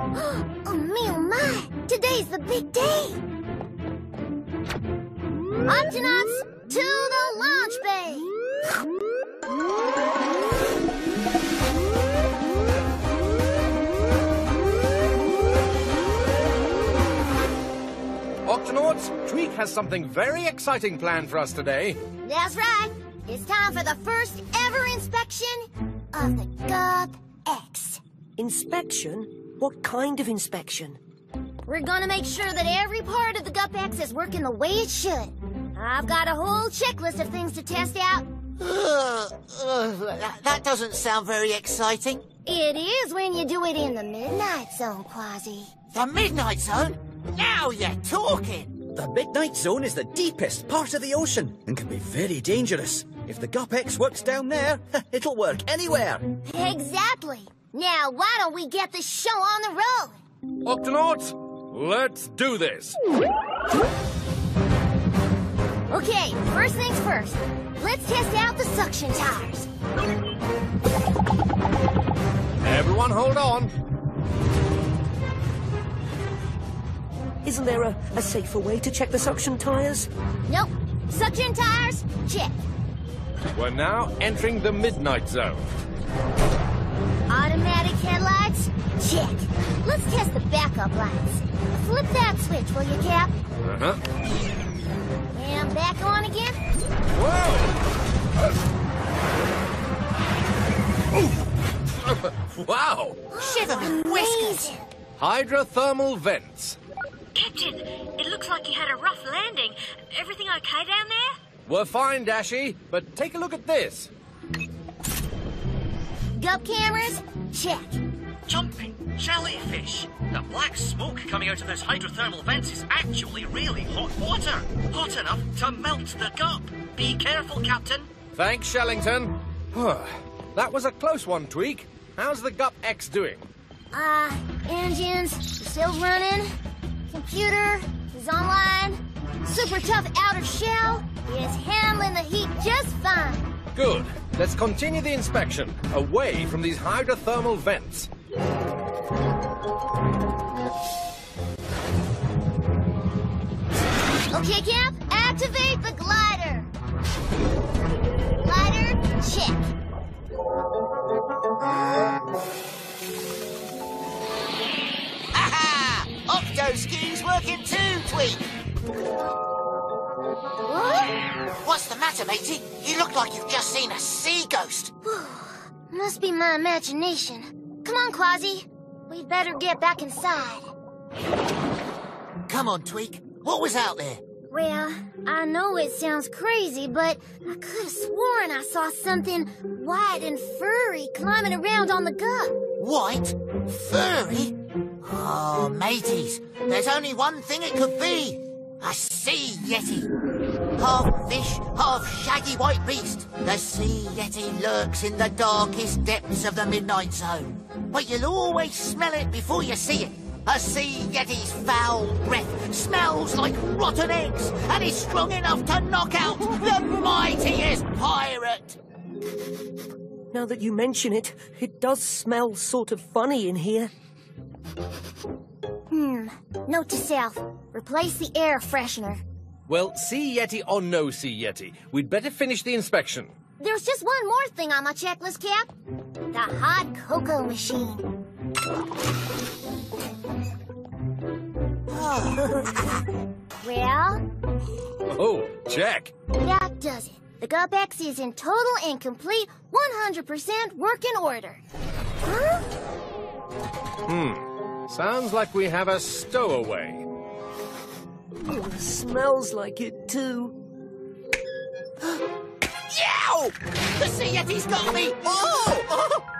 oh, me, oh, my. Today's the big day. Octonauts, to the launch bay. Octonauts, Tweak has something very exciting planned for us today. That's right. It's time for the first ever inspection of the Gup X. Inspection? What kind of inspection? We're gonna make sure that every part of the Gup X is working the way it should. I've got a whole checklist of things to test out. Ugh, ugh, that, that doesn't sound very exciting. It is when you do it in the Midnight Zone, Kwazii. The Midnight Zone? Now you're talking! The Midnight Zone is the deepest part of the ocean and can be very dangerous. If the GUP-X works down there, it'll work anywhere. Exactly. Now, why don't we get the show on the road? Octonauts, let's do this. Okay, first things first. Let's test out the suction tires. Everyone hold on. Isn't there a, a safer way to check the suction tires? Nope. Suction tires, check. We're now entering the Midnight Zone. Automatic headlights, check. Let's test the backup lights. Flip that switch, will you, Cap? Uh-huh. And back on again. Whoa! wow! Shiver me whiskers! Amazing. Hydrothermal vents. Captain, it looks like you had a rough landing. Everything okay down there? We're fine, Dashi, but take a look at this. Gup cameras, check. Jumping jellyfish. The black smoke coming out of those hydrothermal vents is actually really hot water. Hot enough to melt the gup. Be careful, Captain. Thanks, Shellington. that was a close one, Tweak. How's the GUP X doing? Uh, engines still running. Computer is online. Super tough outer shell is handling the heat just fine. Good. Let's continue the inspection, away from these hydrothermal vents. Okay, Cap, activate the. Glider, matter, matey? You look like you've just seen a sea ghost. Must be my imagination. Come on, Kwazii. We'd better get back inside. Come on, Tweak. What was out there? Well, I know it sounds crazy, but I could have sworn I saw something white and furry climbing around on the gup. White? Furry? Oh, mateys, there's only one thing it could be. A sea yeti. Half fish, half shaggy white beast. The sea yeti lurks in the darkest depths of the Midnight Zone. But you'll always smell it before you see it. A sea yeti's foul breath smells like rotten eggs and is strong enough to knock out the mightiest pirate. Now that you mention it, it does smell sort of funny in here. Hmm. Note to self. Replace the air freshener. Well, Sea Yeti or no Sea Yeti, we'd better finish the inspection. There's just one more thing on my checklist, Cap. The hot cocoa machine. Oh. well, Oh, check. that does it. The GUP-X is in total and complete 100% working order. Huh? Hmm. Sounds like we have a stowaway. Ugh, smells like it too. Yow! The sea yeti's got me! Oh, oh!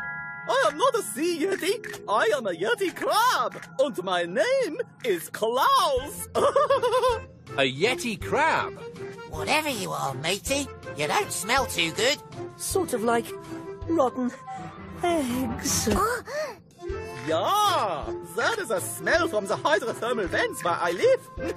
I am not a sea yeti. I am a yeti crab, and my name is Klaus. A Yeti crab. Whatever you are, matey, you don't smell too good. Sort of like rotten eggs. yeah, that is a smell from the hydrothermal vents where I live.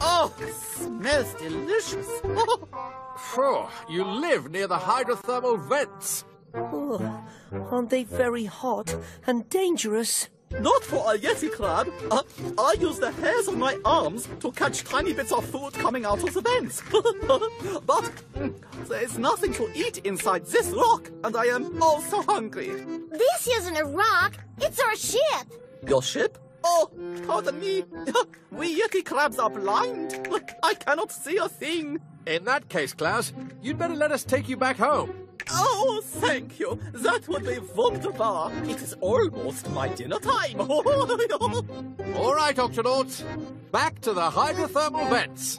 oh, smells delicious. Phew, you live near the hydrothermal vents. Oh, aren't they very hot and dangerous? Not for a Yeti crab. Uh, I use the hairs on my arms to catch tiny bits of food coming out of the vents. but mm, there's nothing to eat inside this rock, and I am also hungry. This isn't a rock, it's our ship. Your ship? Oh, pardon me. we Yeti crabs are blind. I cannot see a thing. In that case, Klaus, you'd better let us take you back home. Oh, thank you. That would be wunderbar. It is almost my dinner time. All right, Octonauts. Back to the hydrothermal vents.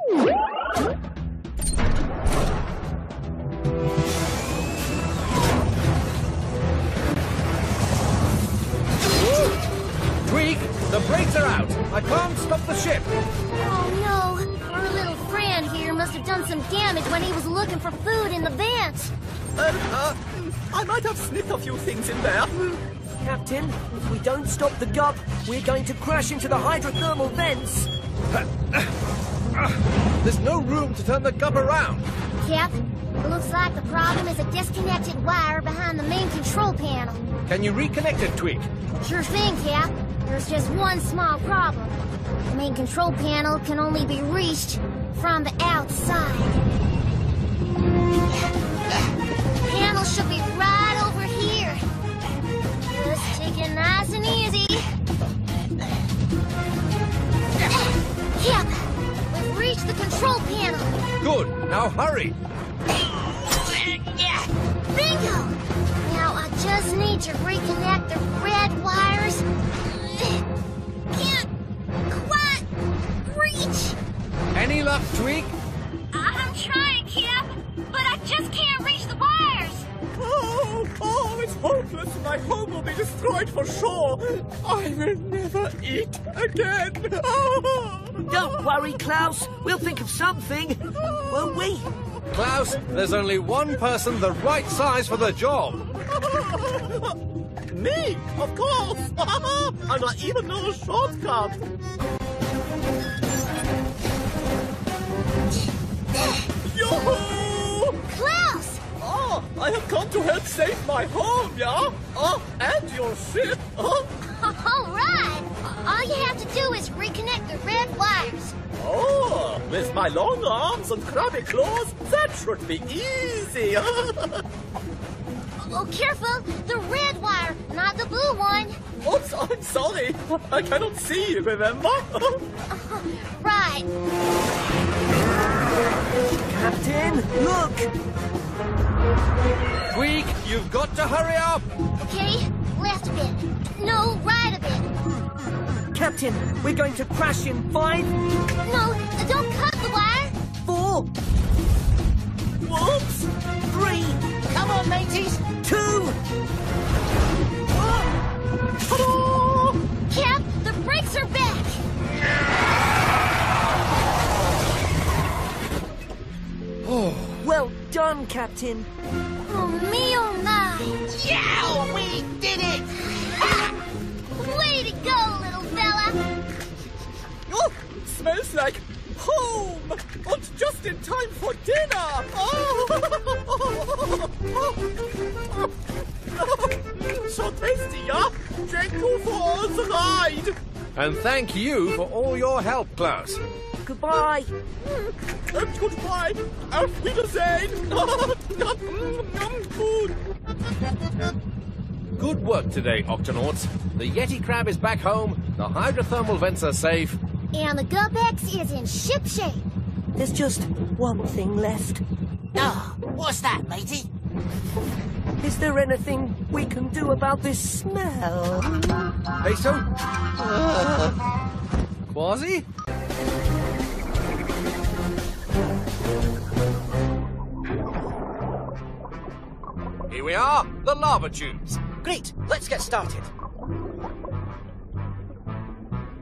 Tweak, the brakes are out. I can't stop the ship. Oh no, our little friend here must have done some damage when he was looking for food in the vents. Uh, uh, I might have snipped a few things in there. Captain, if we don't stop the gup, we're going to crash into the hydrothermal vents. There's no room to turn the gup around. Cap, it looks like the problem is a disconnected wire behind the main control panel. Can you reconnect it, Tweak? Sure thing, Cap. There's just one small problem. The main control panel can only be reached from the outside. Panel should be right over here. Just take it nice and easy. Yep, we've reached the control panel. Good. Now hurry. Bingo! Now I just need to reconnect the red wires. Can't quite reach. Any luck, Tweak? I'm trying, Cap, but I just can't reach the wires. Oh, oh, it's hopeless. My home will be destroyed for sure. I will never eat again. Oh. Don't worry, Klaus. We'll think of something, won't we? Klaus, there's only one person the right size for the job. Me, of course. and I even know a shortcut. Yoo-hoo! Klaus! I have come to help save my home, yeah? Oh, and your ship. Oh, All right. All you have to do is reconnect the red wires. oh, with my long arms and crabby claws, that should be easy. Oh, careful! The red wire, not the blue one. Oops, I'm sorry. I cannot see, you, remember? Right. Captain, look! Tweak, you've got to hurry up. Okay, left a bit. No, right a bit. Captain, we're going to crash in five, No, don't cut the wire. four, Whoops! three, Come on, mateys. two. Cap, the brakes are back. Oh. Well done, Captain. Oh, me oh my. Yeah, we did it. Way to go, little fella. Oh, smells like home! And just in time for dinner! Oh. so tasty, yeah? Thank you for the ride! And thank you for all your help, Klaus. Goodbye. And goodbye! Auf Wiedersehen! Food! Good work today, Octonauts. The Yeti crab is back home, the hydrothermal vents are safe. And the Gup X is in ship shape. There's just one thing left. Ah, what's that, matey? Is there anything we can do about this smell? Peso? Kwazii? Here we are, the lava tubes. Great, let's get started.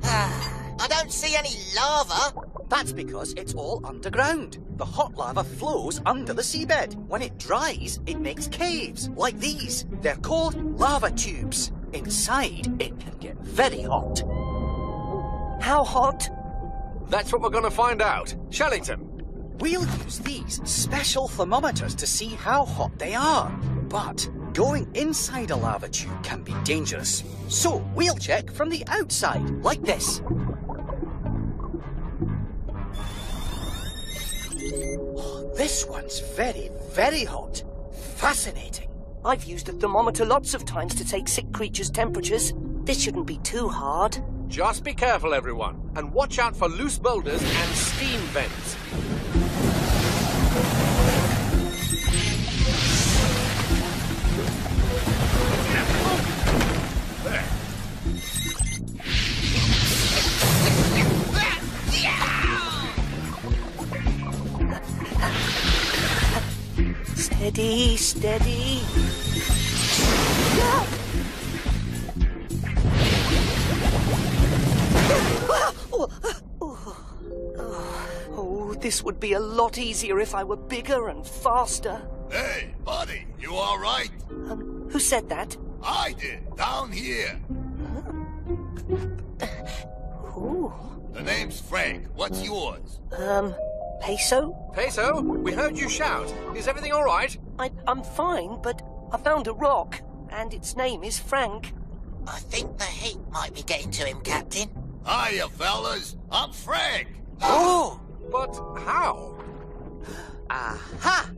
Ah, I don't see any lava. That's because it's all underground. The hot lava flows under the seabed. When it dries, it makes caves, like these. They're called lava tubes. Inside, it can get very hot. How hot? That's what we're going to find out. Shellington, We'll use these special thermometers to see how hot they are. But Going inside a lava tube can be dangerous. So we'll check from the outside, like this. Oh, this one's very, very hot. Fascinating. I've used a thermometer lots of times to take sick creatures' temperatures. This shouldn't be too hard. Just be careful, everyone, and watch out for loose boulders and steam vents. Steady, steady. Oh, this would be a lot easier if I were bigger and faster. Hey, buddy, you all right? Um, who said that? I did, down here. Ooh. The name's Frank. What's yours? Um, Peso? Peso, we heard you shout. Is everything all right? I, I'm fine, but I found a rock, and its name is Frank. I think the heat might be getting to him, Captain. Hiya, fellas. I'm Frank. Oh! But how? Aha!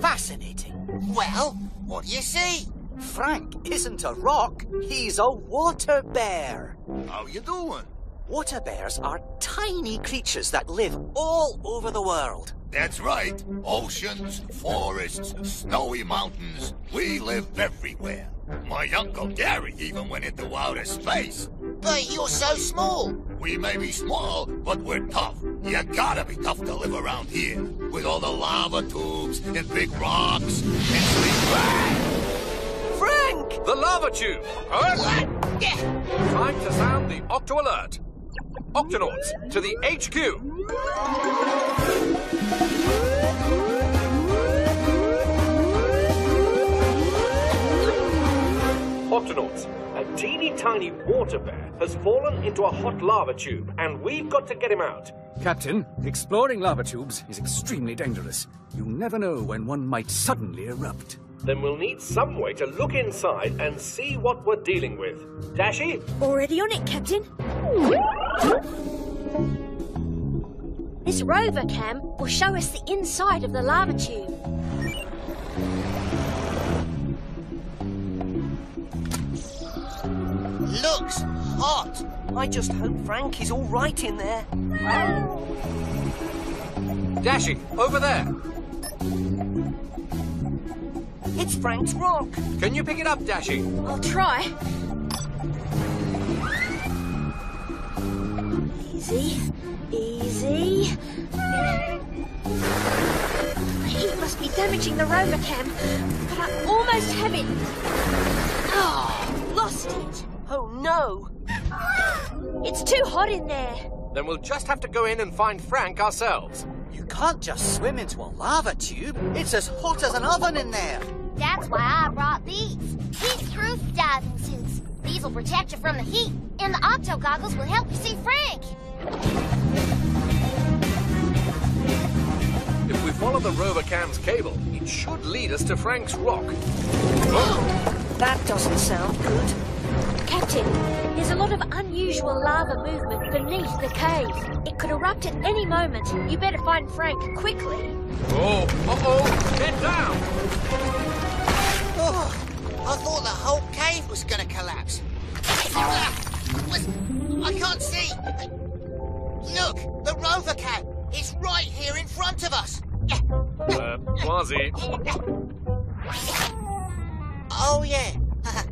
Fascinating. Well, what do you see? Frank isn't a rock, he's a water bear. How you doing? Water bears are tiny creatures that live all over the world. That's right. Oceans, forests, snowy mountains. We live everywhere. My Uncle Gary even went into outer space. But you're so small. We may be small, but we're tough. You gotta be tough to live around here. With all the lava tubes and big rocks and sleep bags. Frank! The lava tube! Alert! Time to sound the Octo Alert. Octonauts, to the HQ! Octonauts, a teeny tiny water bear has fallen into a hot lava tube, and we've got to get him out. Captain, exploring lava tubes is extremely dangerous. You never know when one might suddenly erupt. Then we'll need some way to look inside and see what we're dealing with. Dashi? Already on it, Captain. This rover cam will show us the inside of the lava tube. Looks hot. I just hope Frank is all right in there. Dashi, over there. It's Frank's rock. Can you pick it up, Dashi? I'll try. Easy, easy. The heat must be damaging the rover cam, but I almost have it. Oh, lost it. Oh no! It's too hot in there. Then we'll just have to go in and find Frank ourselves. You can't just swim into a lava tube. It's as hot as an oven in there. That's why I brought these. Heat-proof diving suits. These will protect you from the heat, and the Octo goggles will help you see Frank. If we follow the rover cam's cable, it should lead us to Frank's rock. Oh! That doesn't sound good. Captain, there's a lot of unusual lava movement beneath the cave. It could erupt at any moment. You better find Frank quickly. Oh, uh-oh, get down! Oh, I thought the whole cave was gonna collapse. Ah, I can't see. Look, the rover cam. It's right here in front of us. Uh, Kwazii, Oh, yeah.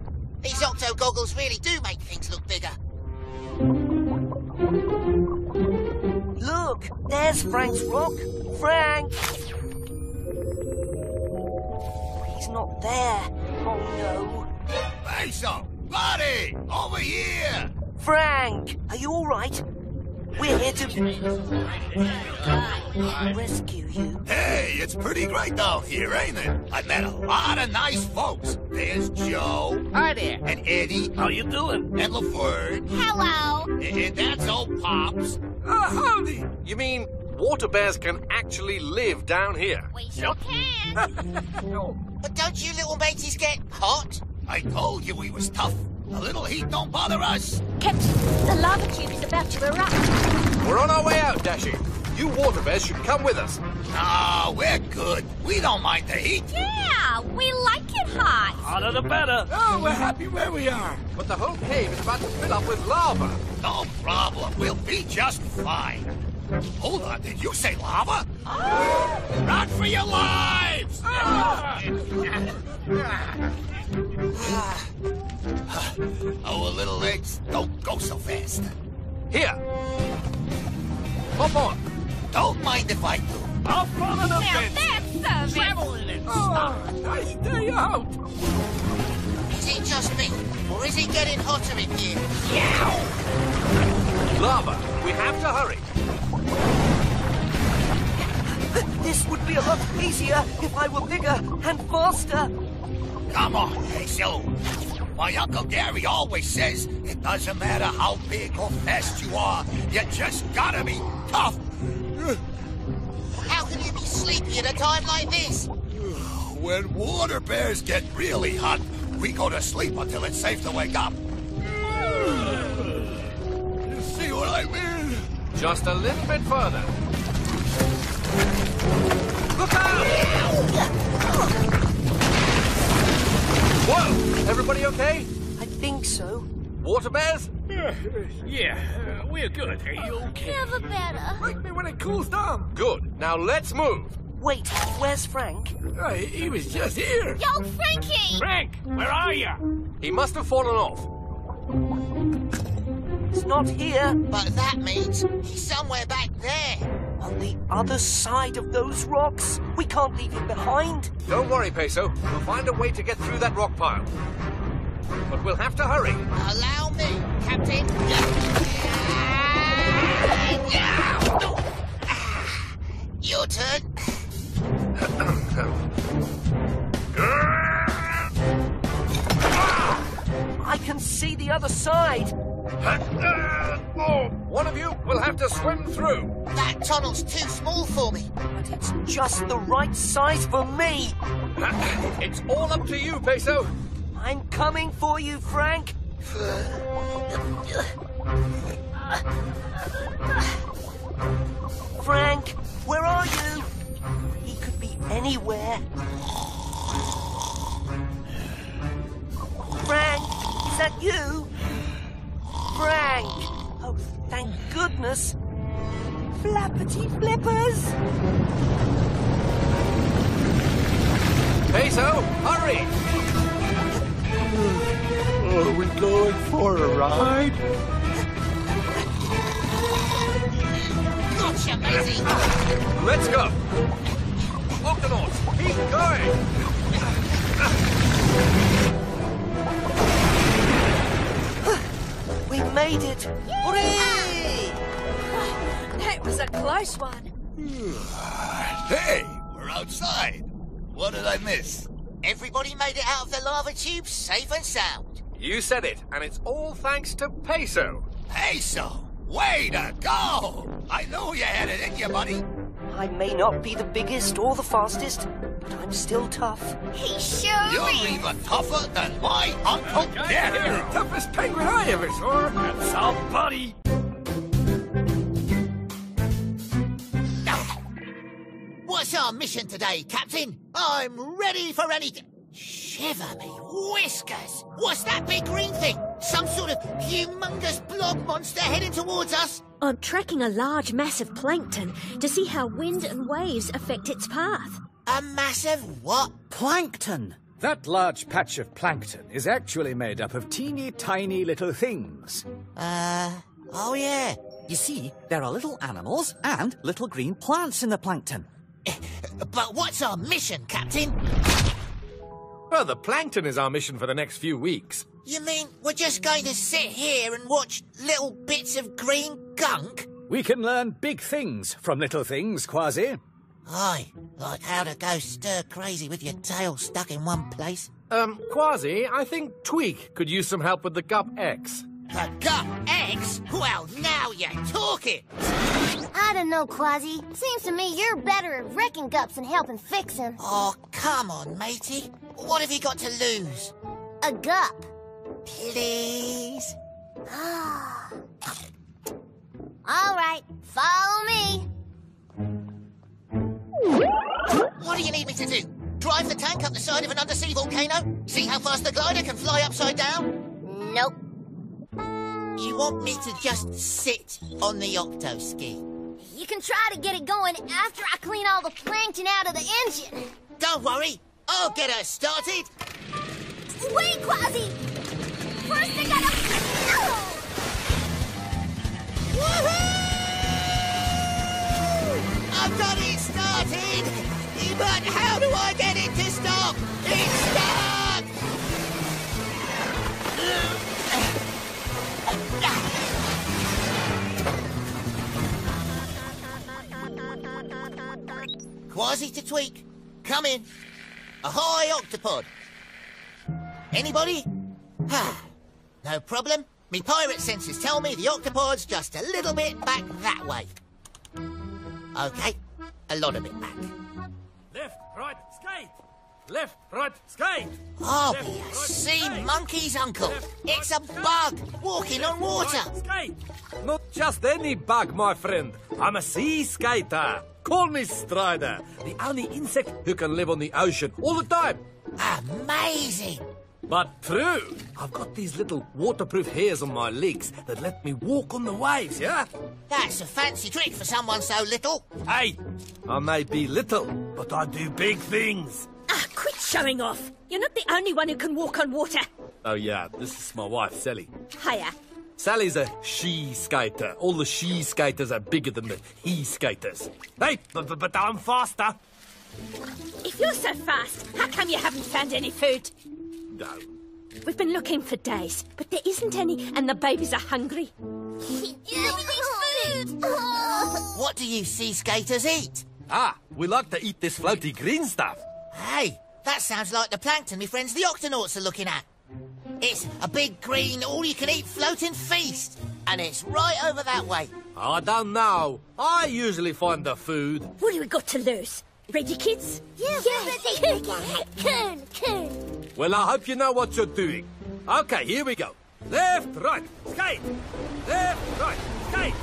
These octo goggles really do make things look bigger. Look, there's Frank's rock. Frank! He's not there. Oh no. Peso, buddy, over here. Frank, are you all right? We're here to rescue you. Hey, it's pretty great down here, ain't it? I met a lot of nice folks. There's Joe. Hi there. And Eddie. How you doing? And LaFord. Hello. And, and that's old Pops. Uh, howdy! You mean water bears can actually live down here. We sure can. But don't you little mateys get hot? I told you we was tough. A little heat don't bother us. Captain, the lava tube is about to erupt. We're on our way out, Dashi. You water bears should come with us. Ah, we're good. We don't mind the heat. Yeah, we like it hot. Hotter the better. Oh, we're happy where we are. But the whole cave is about to fill up with lava. No problem. We'll be just fine. Hold on, did you say lava? Run for your lives! Oh, little legs don't go so fast. Here. Hop on. Don't mind if I do. Up on an Now event. that's so Travel in it. Oh, I stay out. Is it just me? Or is it getting hotter in here? Lava. We have to hurry. This would be a lot easier if I were bigger and faster. Come on, Hazel. My Uncle Gary always says it doesn't matter how big or fast you are, you just gotta be tough. How can you be sleepy at a time like this? When water bears get really hot, we go to sleep until it's safe to wake up. You what I mean? Just a little bit further. Look out! Whoa! Everybody okay? I think so. Water bears? Yeah, uh, we're good. Are you okay? Never better. Wake me when it cools down. Good. Now let's move. Wait, where's Frank? he was just here. Yo, Frankie! Frank, where are you? He must have fallen off. He's not here. But that means he's somewhere back there. On the other side of those rocks. We can't leave him behind. Don't worry, Peso. We'll find a way to get through that rock pile. But we'll have to hurry. Allow me, Captain. Your turn. I can see the other side. One of you will have to swim through. That tunnel's too small for me. But it's just the right size for me. It's all up to you, Peso. I'm coming for you, Frank. Frank, where are you? He could be anywhere. Frank, is that you? Frank! Oh, thank goodness. Flappity flippers! Peso, hurry! Oh, Are we going for a ride? Gotcha, matey. Let's go. Octonauts, keep going. We made it! Hooray! Ah! That was a close one. Hey, we're outside. What did I miss? Everybody made it out of the lava tube safe and sound. You said it, and it's all thanks to Peso. Peso, way to go! I knew you had it in you, buddy. I may not be the biggest or the fastest, but I'm still tough. He sure You're is. even tougher than my Uncle Gary. Toughest penguin I ever saw. That's our buddy. What's our mission today, Captain? I'm ready for anything. Shiver me whiskers! What's that big green thing? Some sort of humongous blob monster heading towards us? I'm tracking a large mass of plankton to see how wind and waves affect its path. A massive what? Plankton! That large patch of plankton is actually made up of teeny tiny little things. Uh, oh yeah. You see, there are little animals and little green plants in the plankton. But what's our mission, Captain? Well, the plankton is our mission for the next few weeks. You mean we're just going to sit here and watch little bits of green gunk? We can learn big things from little things, Kwazii. Aye, like how to go stir crazy with your tail stuck in one place. Um, Kwazii, I think Tweak could use some help with the Gup X. The Gup X? Well, now you're talking. I don't know, Kwazii. Seems to me you're better at wrecking gups than helping fix them. Oh, come on, matey. What have you got to lose? A gup. Please? Ah. All right, follow me. What do you need me to do? Drive the tank up the side of an undersea volcano? See how fast the glider can fly upside down? Nope. You want me to just sit on the octo ski? You can try to get it going after I clean all the plankton out of the engine. Don't worry, I'll get her started. Wait, Kwazii! First I gotta... Oh! I've got it started! But how do I get it to stop? It's stuck! Kwazii to tweak. Come in. Ahoy, octopod. Anybody? no problem. Me pirate senses tell me the octopod's just a little bit back that way. Okay, a lot of it back. Left, right, skate. Left, right, skate. I'll Left, be a right, sea skate. monkey's uncle. Left, It's a bug skate. walking on water. right, skate. Not just any bug, my friend. I'm a sea skater. Call me Strider, the only insect who can live on the ocean all the time. Amazing. But true, I've got these little waterproof hairs on my legs that let me walk on the waves, yeah? That's a fancy trick for someone so little. Hey, I may be little, but I do big things. Ah, quit showing off. You're not the only one who can walk on water. Oh, yeah, this is my wife, Sally. Hiya. Sally's a she skater. All the she skaters are bigger than the he skaters. Hey, but, but, but I'm faster. If you're so fast, how come you haven't found any food? No. We've been looking for days, but there isn't any, and the babies are hungry. Eating food! What do you sea skaters eat? Ah, we like to eat this floaty green stuff. Hey, that sounds like the plankton my friends the octonauts are looking at. It's a big green, all-you-can-eat floating feast. And it's right over that way. I don't know. I usually find the food. What do we got to lose? Ready, kids? Yeah, ready. Coon, coon. Well, I hope you know what you're doing. Okay, here we go. Left, right, skate. Left, right, skate.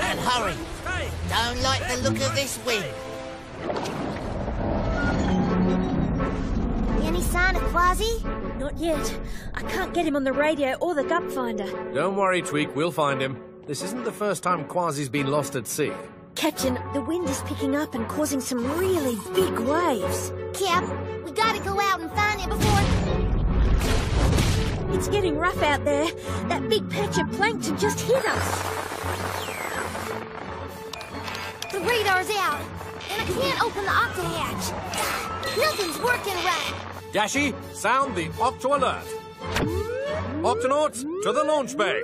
And hurry. Skate. Don't like the look of this wing. Any sign of Kwazii? Not yet. I can't get him on the radio or the Gup finder. Don't worry, Tweak. We'll find him. This isn't the first time Kwazii's been lost at sea. Captain, the wind is picking up and causing some really big waves. Cap, we gotta go out and find it before... It's getting rough out there. That big patch of plankton just hit us. The radar's out, and I can't open the octa hatch. Nothing's working right. Dashi, sound the Octo Alert. Octonauts, to the launch bay.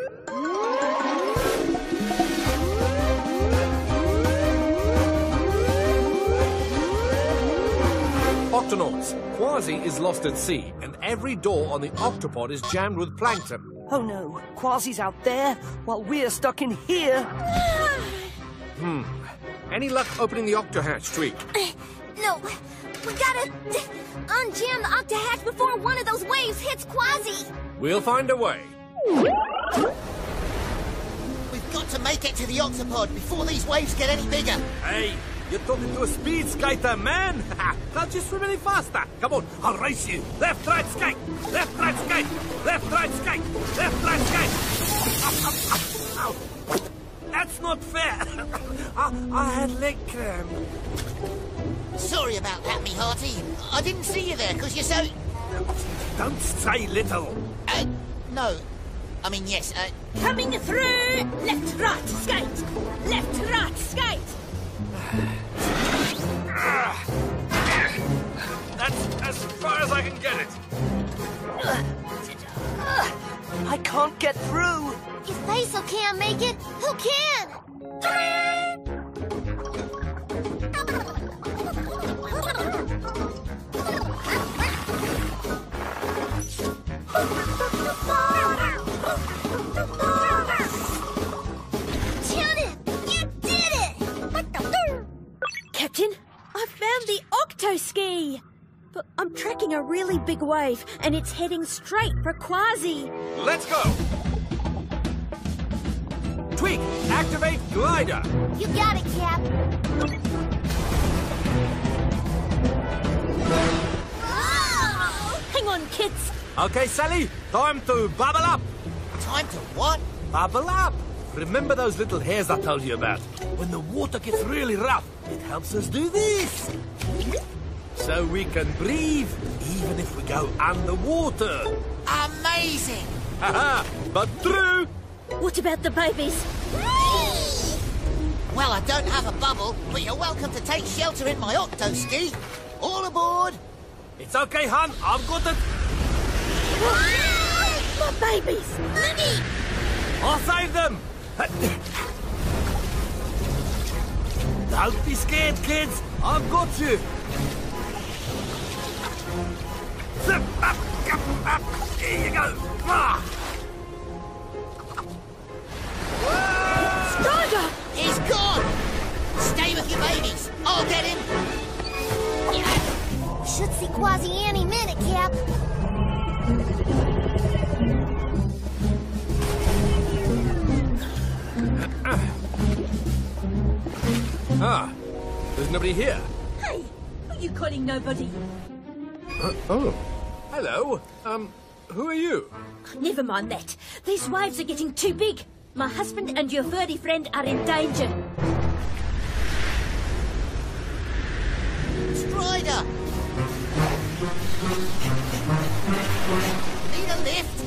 Octonauts, Kwazii is lost at sea, and every door on the octopod is jammed with plankton. Oh no, Kwazii's out there while we're stuck in here. Hmm. Any luck opening the octo hatch, Tweak? No, we gotta unjam the octa hatch before one of those waves hits Kwazii. We'll find a way. We've got to make it to the octopod before these waves get any bigger. Hey, you're talking to a speed skater, man! Can't you swim any faster? Come on, I'll race you! Left, right, skate! Left, right, skate! Left, right, skate! Left, right, skate! Ow, ow, ow, ow. That's not fair! I, I had leg cramp. Sorry about that, me hearty. I didn't see you there because you're so... Don't say little. Uh, no. I mean, yes, uh, Coming through! Left, right, skate! Left, right, skate! That's as far as I can get it. I can't get through. If Faisal can't make it, who can? But I'm tracking a really big wave, and it's heading straight for Kwazii. Let's go! Tweak, activate glider. You got it, Cap. Hang on, kids. Okay, Sally, time to bubble up. Time to what? Bubble up. Remember those little hairs I told you about? When the water gets really rough, it helps us do this. So we can breathe, even if we go underwater. Amazing! Haha, but true. What about the babies? Well, I don't have a bubble, but you're welcome to take shelter in my octo ski. All aboard! It's okay, hon. I've got it. My babies! Mummy! I'll save them. Don't be scared, kids. I've got you. Here you go. Strider! He's gone! Stay with your babies. I'll get him. Should see Kwazii any minute, Cap. Ah, there's nobody here. Hey, are you calling nobody? Uh, oh. Hello. Um, who are you? Never mind that. These waves are getting too big. My husband and your furry friend are in danger. Strider! Need a lift?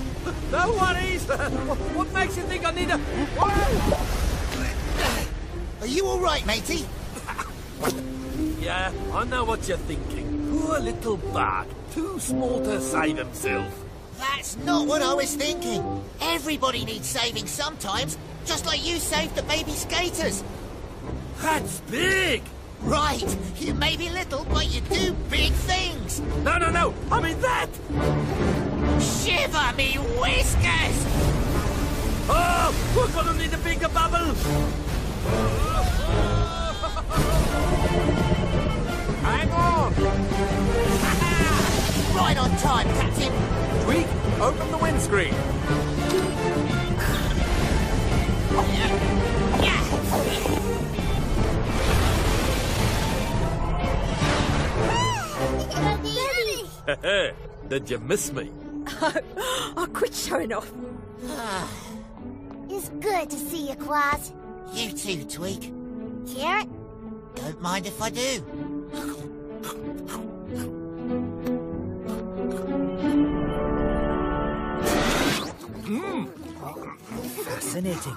No worries. what, what makes you think I need a... Are you all right, matey? Yeah, I know what you're thinking. Poor little bug. Too small to save himself. That's not what I was thinking. Everybody needs saving sometimes, just like you saved the baby skaters. That's big! Right, you may be little, but you do big things. No, no, no! I mean that! Shiver me whiskers! Oh, we're gonna need a bigger bubble! Hang on! right on time, Captain. Tweak, open the windscreen. Daddy! Did you miss me? oh, quit showing off. Ah. It's good to see you, Quaz. You too, Tweak. Carrot? Don't mind if I do. Fascinating.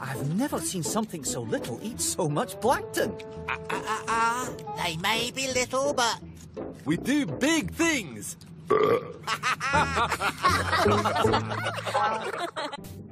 I've never seen something so little eat so much plankton. Ah, ah, ah, ah. They may be little, but We do big things!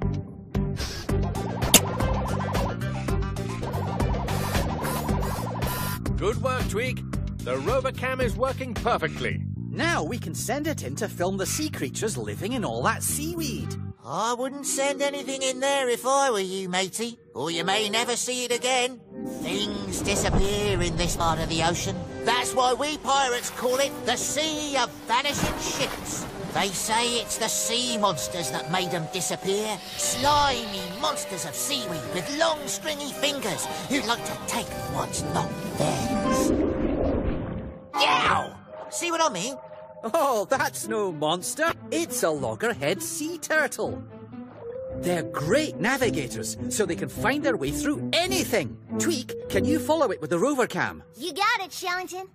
Good work, Tweak. The rover cam is working perfectly. Now we can send it in to film the sea creatures living in all that seaweed. I wouldn't send anything in there if I were you, matey. Or you may never see it again. Things disappear in this part of the ocean. That's why we pirates call it the Sea of Vanishing Ships. They say it's the sea monsters that made them disappear. Slimy monsters of seaweed with long stringy fingers who like to take what's not theirs. Yow! See what I mean? Oh, that's no monster. It's a loggerhead sea turtle. They're great navigators, so they can find their way through anything. Tweak, can you follow it with the rover cam? You got it, Shellington.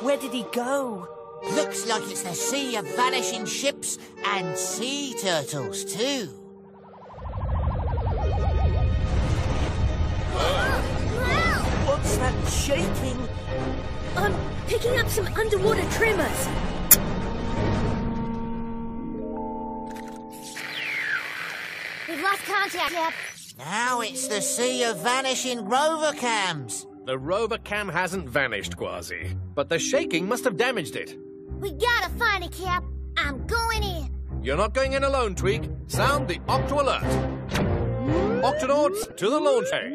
Where did he go? Looks like it's the Sea of Vanishing Ships and sea turtles, too. What's that shaking? I'm picking up some underwater tremors. We've lost contact, Cap. Now it's the Sea of Vanishing Rover Cams. The rover cam hasn't vanished, Kwazii, but the shaking must have damaged it. We gotta find it, Cap. I'm going in. You're not going in alone, Tweak. Sound the Octo Alert. Octonauts, to the launch bay.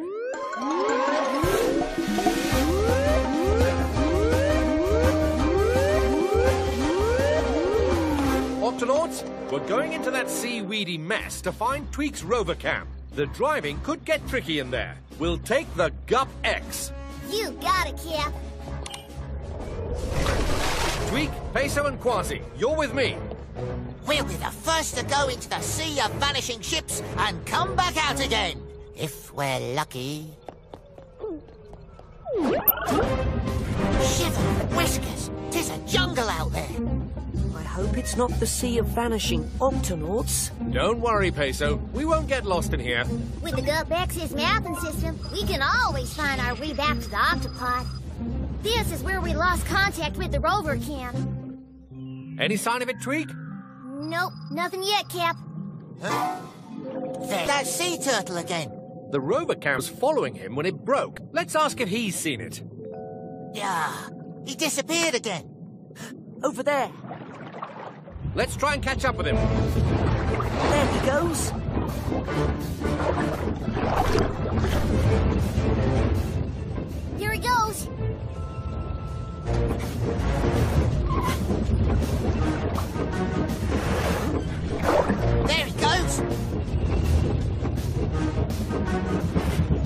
Octonauts, we're going into that seaweedy mess to find Tweak's rover camp. The driving could get tricky in there. We'll take the Gup X. You got it, Cap. Tweak, Peso, and Kwazii, you're with me. We'll be the first to go into the sea of vanishing ships and come back out again. If we're lucky. Shiver, whiskers, tis a jungle out there. I hope it's not the Sea of Vanishing Octonauts. Don't worry, Peso. We won't get lost in here. With the GupX's mapping system, we can always find our way back to the octopod. This is where we lost contact with the rover cam. Any sign of it, Tweak? Nope, nothing yet, Cap. There's that sea turtle again. The rover cam was following him when it broke. Let's ask if he's seen it. Yeah, he disappeared again. Over there. Let's try and catch up with him. There he goes. Here he goes. There he goes.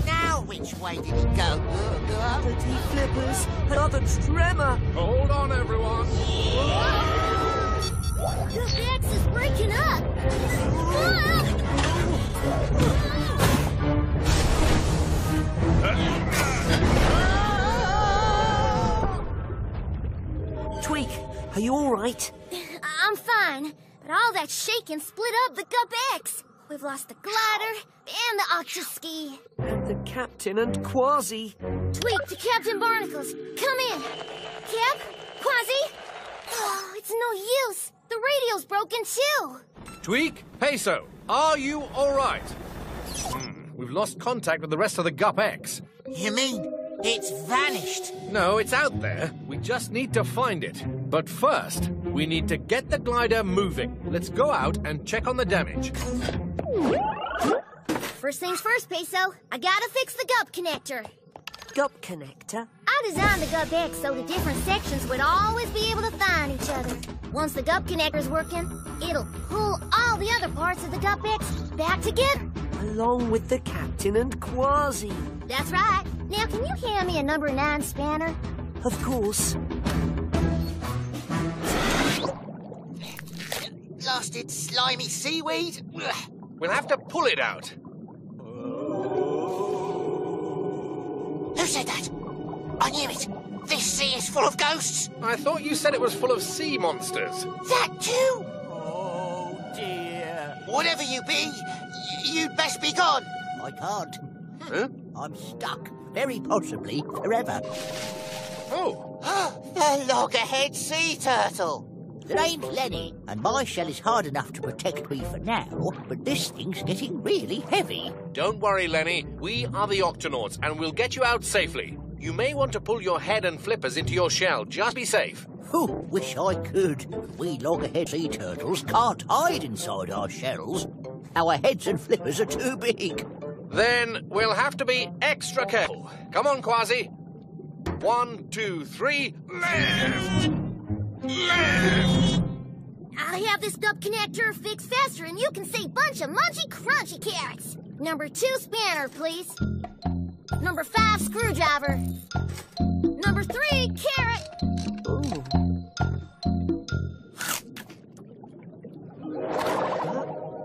Now which way did he go? Gravity flippers. Another tremor. Hold on, everyone. The GupX is breaking up. Ah! Are you all right? I'm fine, but all that shaking split up the GupX. We've lost the glider and the octoski. And the captain and Kwazii. Tweak to Captain Barnacles. Come in. Cap? Kwazii? Oh, it's no use. The radio's broken too. Tweak, Peso, are you all right? Hmm, we've lost contact with the rest of the Gup X. You mean it's vanished? No, it's out there. We just need to find it. But first, we need to get the glider moving. Let's go out and check on the damage. First things first, Peso. I gotta fix the Gup connector. Gup connector. I designed the GupX so the different sections would always be able to find each other. Once the Gup connector's working, it'll pull all the other parts of the GupX back together. Along with the captain and Kwazii. That's right. Now, can you hand me a number nine spanner? Of course. Lost its slimy seaweed? We'll have to pull it out. Who said that? I knew it. This sea is full of ghosts. I thought you said it was full of sea monsters. That too? Oh, dear. Whatever you be, y- you'd best be gone. I can't. Huh? I'm stuck. Very possibly forever. Oh, the loggerhead sea turtle. The name's Lenny, and my shell is hard enough to protect me for now, but this thing's getting really heavy. don't worry, Lenny. We are the Octonauts, and we'll get you out safely. You may want to pull your head and flippers into your shell. Just be safe. Whew, wish I could. We loggerhead sea turtles can't hide inside our shells. Our heads and flippers are too big. Then we'll have to be extra careful. Come on, Kwazii. One, two, three, left! Left! I'll have this Gup connector fixed faster and you can say bunch of munchy crunchy carrots. Number two spanner, please. Number five screwdriver. Number three carrot. Ooh.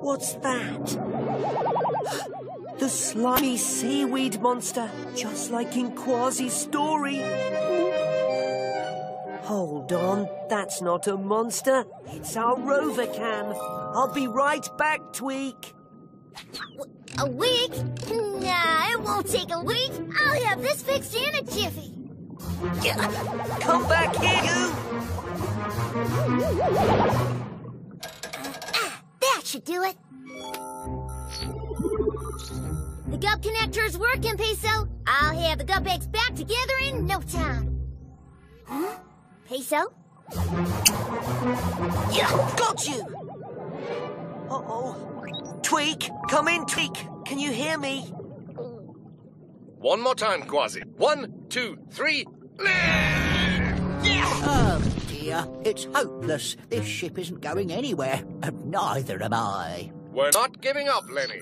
What's that? The slimy seaweed monster, just like in Kwazii's story. Hold on, that's not a monster. It's our rover cam. I'll be right back, Tweak. A week? Nah, it won't take a week. I'll have this fixed in a jiffy. Come back here, you! Ah, that should do it. The Gup connector's working, Peso. I'll have the Gup X back together in no time. Huh? Peso? Yeah, got you. Uh-oh. Tweak, come in, Tweak. Can you hear me? One more time, Kwazii. One, two, three, left! Oh dear, it's hopeless. This ship isn't going anywhere, and neither am I. We're not giving up, Lenny.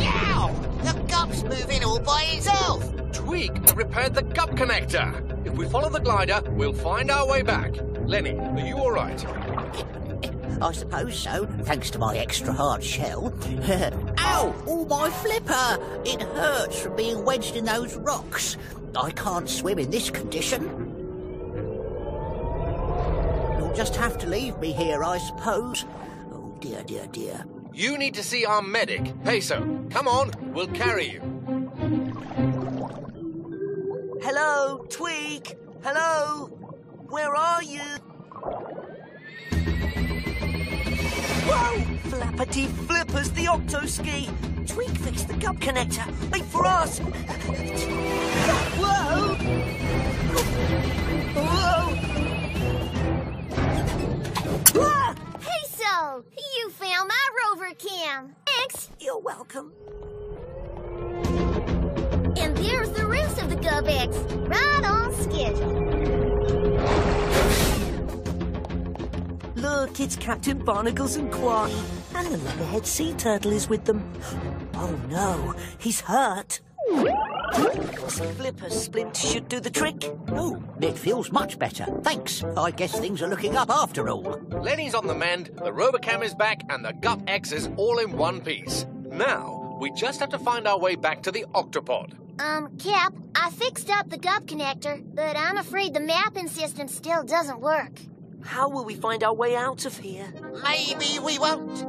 Yow! The gup's moving all by itself. Tweak repaired the gup connector. If we follow the glider, we'll find our way back. Lenny, are you all right? I suppose so, thanks to my extra hard shell. Ow! Oh, my flipper! It hurts from being wedged in those rocks. I can't swim in this condition. You'll just have to leave me here, I suppose. Dear, dear, dear. You need to see our medic, Peso. Come on, we'll carry you. Hello, Tweak. Hello. Where are you? Whoa! Flappity flippers, the octo ski. Tweak fixed the Gup connector. Wait for us. Whoa! Whoa! Ah! You found my rover cam. Thanks. You're welcome. And there's the rest of the Gup X, right on schedule. Look, it's Captain Barnacles and Quark. And the loggerhead sea turtle is with them. Oh no, he's hurt. Flipper splint should do the trick. Oh, it feels much better. Thanks. I guess things are looking up after all. Lenny's on the mend, the Robocam is back, and the Gup X is all in one piece. Now, we just have to find our way back to the Octopod. Um, Cap, I fixed up the GUP connector, but I'm afraid the mapping system still doesn't work. How will we find our way out of here? Maybe we won't.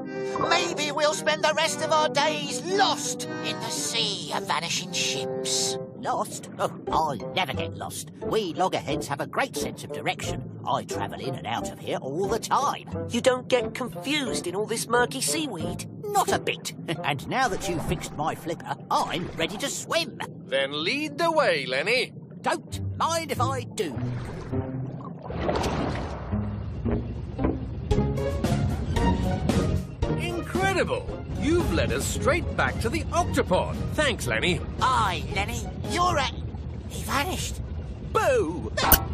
Maybe we'll spend the rest of our days lost in the sea of vanishing ships. Lost? Oh, I'll never get lost. We loggerheads have a great sense of direction. I travel in and out of here all the time. You don't get confused in all this murky seaweed? Not a bit. And now that you've fixed my flipper, I'm ready to swim. Then lead the way, Lenny. Don't mind if I do. Incredible! You've led us straight back to the Octopod. Thanks, Lenny. Aye, Lenny, you're a... He vanished. Boo! Oh.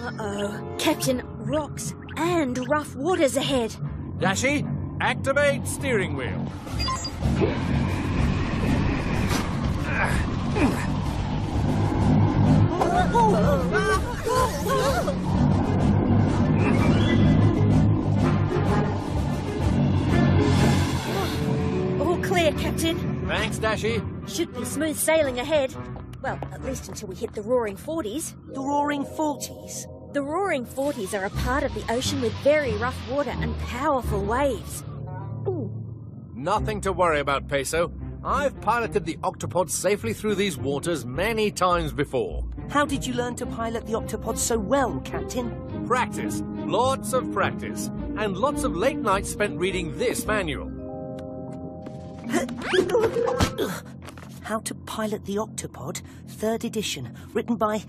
Uh-oh. Captain, rocks and rough waters ahead. Dashi, activate steering wheel. All clear, Captain. Thanks, Dashi. Should be smooth sailing ahead. Well, at least until we hit the Roaring Forties. The Roaring Forties? The Roaring Forties are a part of the ocean with very rough water and powerful waves. Nothing to worry about, Peso. I've piloted the Octopod safely through these waters many times before. How did you learn to pilot the octopod so well, Captain? Practice. Lots of practice. And lots of late nights spent reading this manual. How to Pilot the Octopod, third edition, written by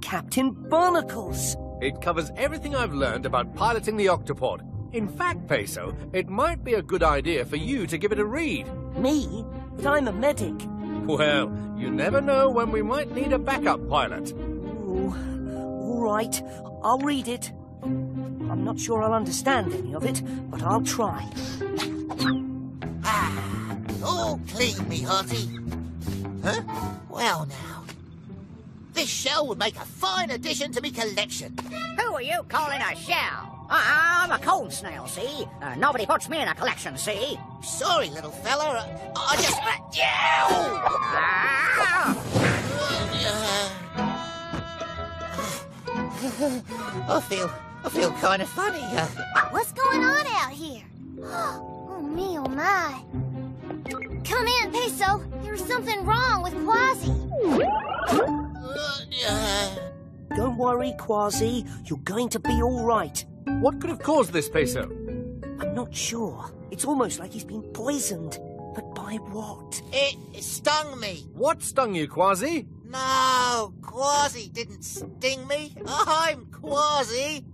Captain Barnacles. It covers everything I've learned about piloting the Octopod. In fact, Peso, it might be a good idea for you to give it a read. Me? But I'm a medic. Well, you never know when we might need a backup pilot. Ooh, all right, I'll read it. I'm not sure I'll understand any of it, but I'll try. Ah, all clean, me hearty. Huh? Well now. This shell would make a fine addition to me collection. Who are you calling a shell? I'm a cone snail, see? Uh, nobody puts me in a collection, see? Sorry, little fella. I, I just... Uh, yeah! I feel... I feel kind of funny. Uh, What's going on out here? Oh, me, oh, my. Come in, Peso. There's something wrong with Kwazii. uh, Don't worry, Kwazii. You're going to be all right. What could have caused this, Peso? I'm not sure. It's almost like he's been poisoned. But by what? It stung me. What stung you, Kwazii? No, Kwazii didn't sting me. I'm Kwazii.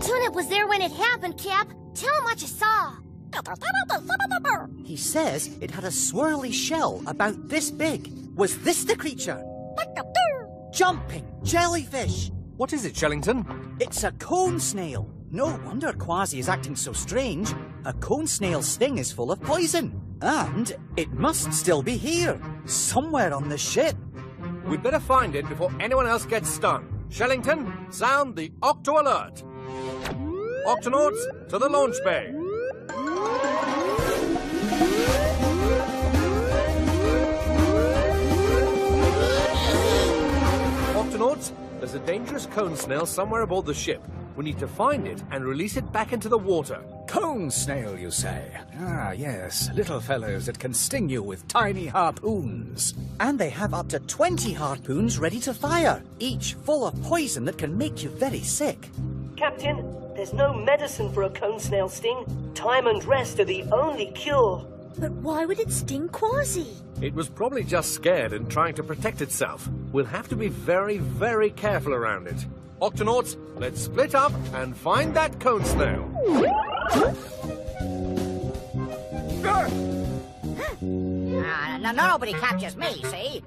Tunip was there when it happened, Cap. Tell him what you saw. He says it had a swirly shell about this big. Was this the creature? Jumping jellyfish. What is it, Shellington? It's a cone snail. No wonder Kwazii is acting so strange. A cone snail's sting is full of poison. And it must still be here, somewhere on the ship. We'd better find it before anyone else gets stung. Shellington, sound the Octo Alert. Octonauts, to the launch bay. A dangerous cone snail somewhere aboard the ship. We need to find it and release it back into the water. Cone snail, you say? Ah, yes. Little fellows that can sting you with tiny harpoons. And they have up to 20 harpoons ready to fire, each full of poison that can make you very sick. Captain, there's no medicine for a cone snail sting. Time and rest are the only cure. But why would it sting Kwazii? It was probably just scared and trying to protect itself. We'll have to be very, very careful around it. Octonauts, let's split up and find that cone snail. Uh, no, nobody captures me, see?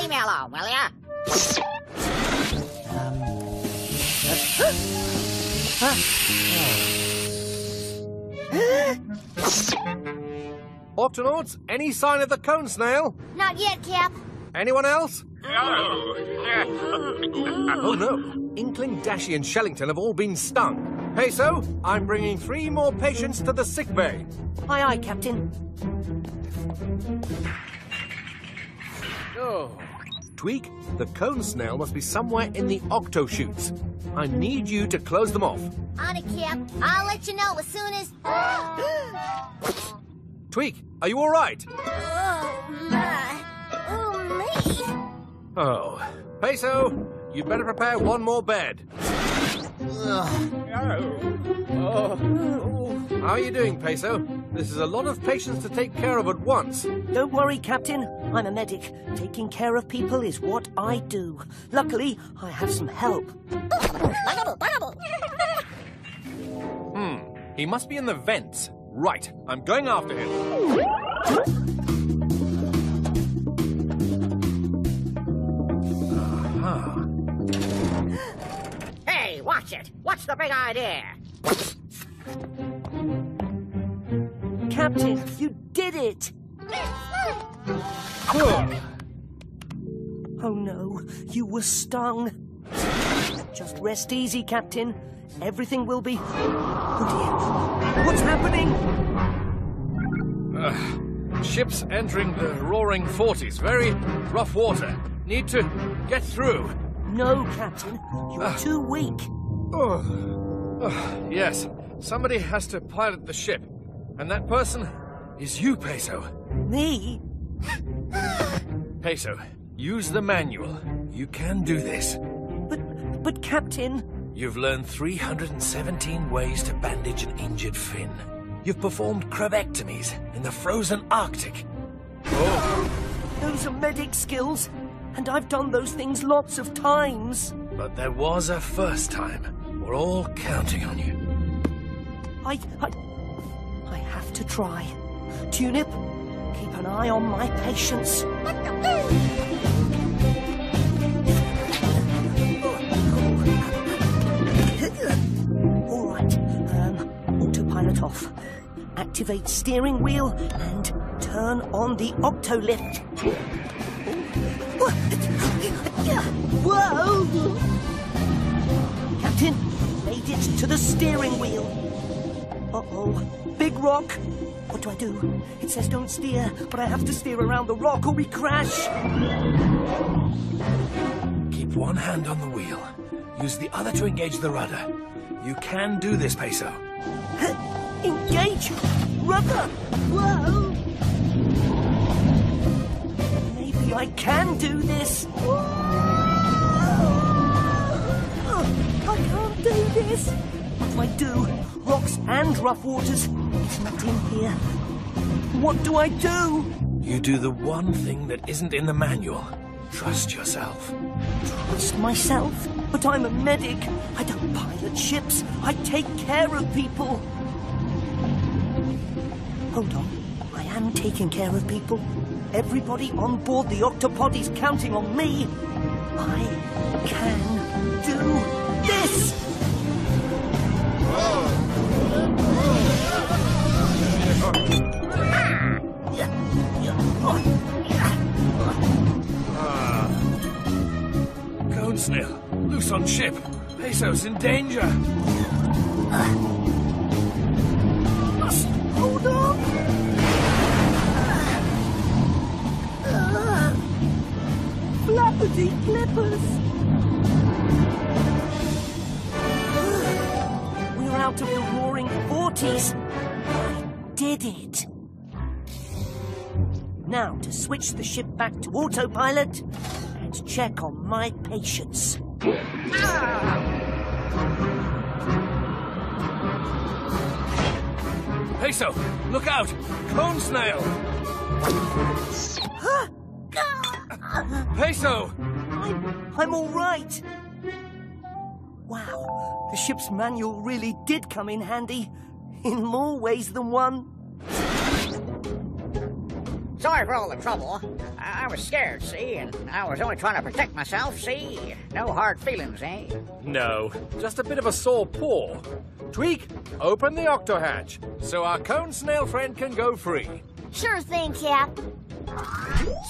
Leave me alone, will ya? Octonauts, any sign of the cone snail? Not yet, Cap. Anyone else? Oh no, Inkling, Dashi, and Shellington have all been stung. Peso, I'm bringing three more patients to the sick bay. Aye, aye, Captain. Oh. Tweak, the cone snail must be somewhere in the octo chutes. I need you to close them off. On it, Cap. I'll let you know as soon as. Tweak, are you all right? oh, my. Oh, me. Oh. Peso, you'd better prepare one more bed. Oh. oh. How are you doing, Peso? This is a lot of patients to take care of at once. Don't worry, Captain. I'm a medic. Taking care of people is what I do. Luckily, I have some help. Hmm. He must be in the vents. Right. I'm going after him. Aha. Hey, watch it. What's the big idea? Captain, mm. you did it! Oh no, you were stung. Just rest easy, Captain. Everything will be. Oh dear. What's happening? Ugh. Ship's entering the roaring 40s. Very rough water. Need to get through. No, Captain. You're too weak. Oh, yes. Somebody has to pilot the ship. And that person is you, Peso. Me? Peso, use the manual. You can do this. But, but, Captain. You've learned 317 ways to bandage an injured fin. You've performed crevectomies in the frozen Arctic. Oh, Those are medic skills, and I've done those things lots of times. but there was a first time. We're all counting on you. I, I, to try. Tunip, keep an eye on my patients. All right, um, autopilot off. Activate steering wheel and turn on the octolift. Whoa! Captain, made it to the steering wheel. Uh-oh. Big rock. What do I do? It says don't steer, but I have to steer around the rock or we crash. Keep one hand on the wheel. Use the other to engage the rudder. You can do this, Peso. Engage! Rudder! Whoa! Maybe I can do this. I can't do this. What do I do? Rocks and rough waters. It's not in here. What do I do? You do the one thing that isn't in the manual. Trust yourself. Trust myself? But I'm a medic. I don't pilot ships. I take care of people. Hold on. I am taking care of people. Everybody on board the Octopod is counting on me. I can do this! Snail, loose on ship. Pesos in danger. Must hold on. Flappity flippers. Did it. Now to switch the ship back to autopilot and check on my patience. Peso, look out! Cone snail! Peso! I'm, I'm all right. Wow, the ship's manual really did come in handy. In more ways than one. Sorry for all the trouble. I, I was scared, see, and I was only trying to protect myself, see. No hard feelings, eh? No, just a bit of a sore paw. Tweak, open the octo hatch so our cone snail friend can go free. Sure thing, Cap.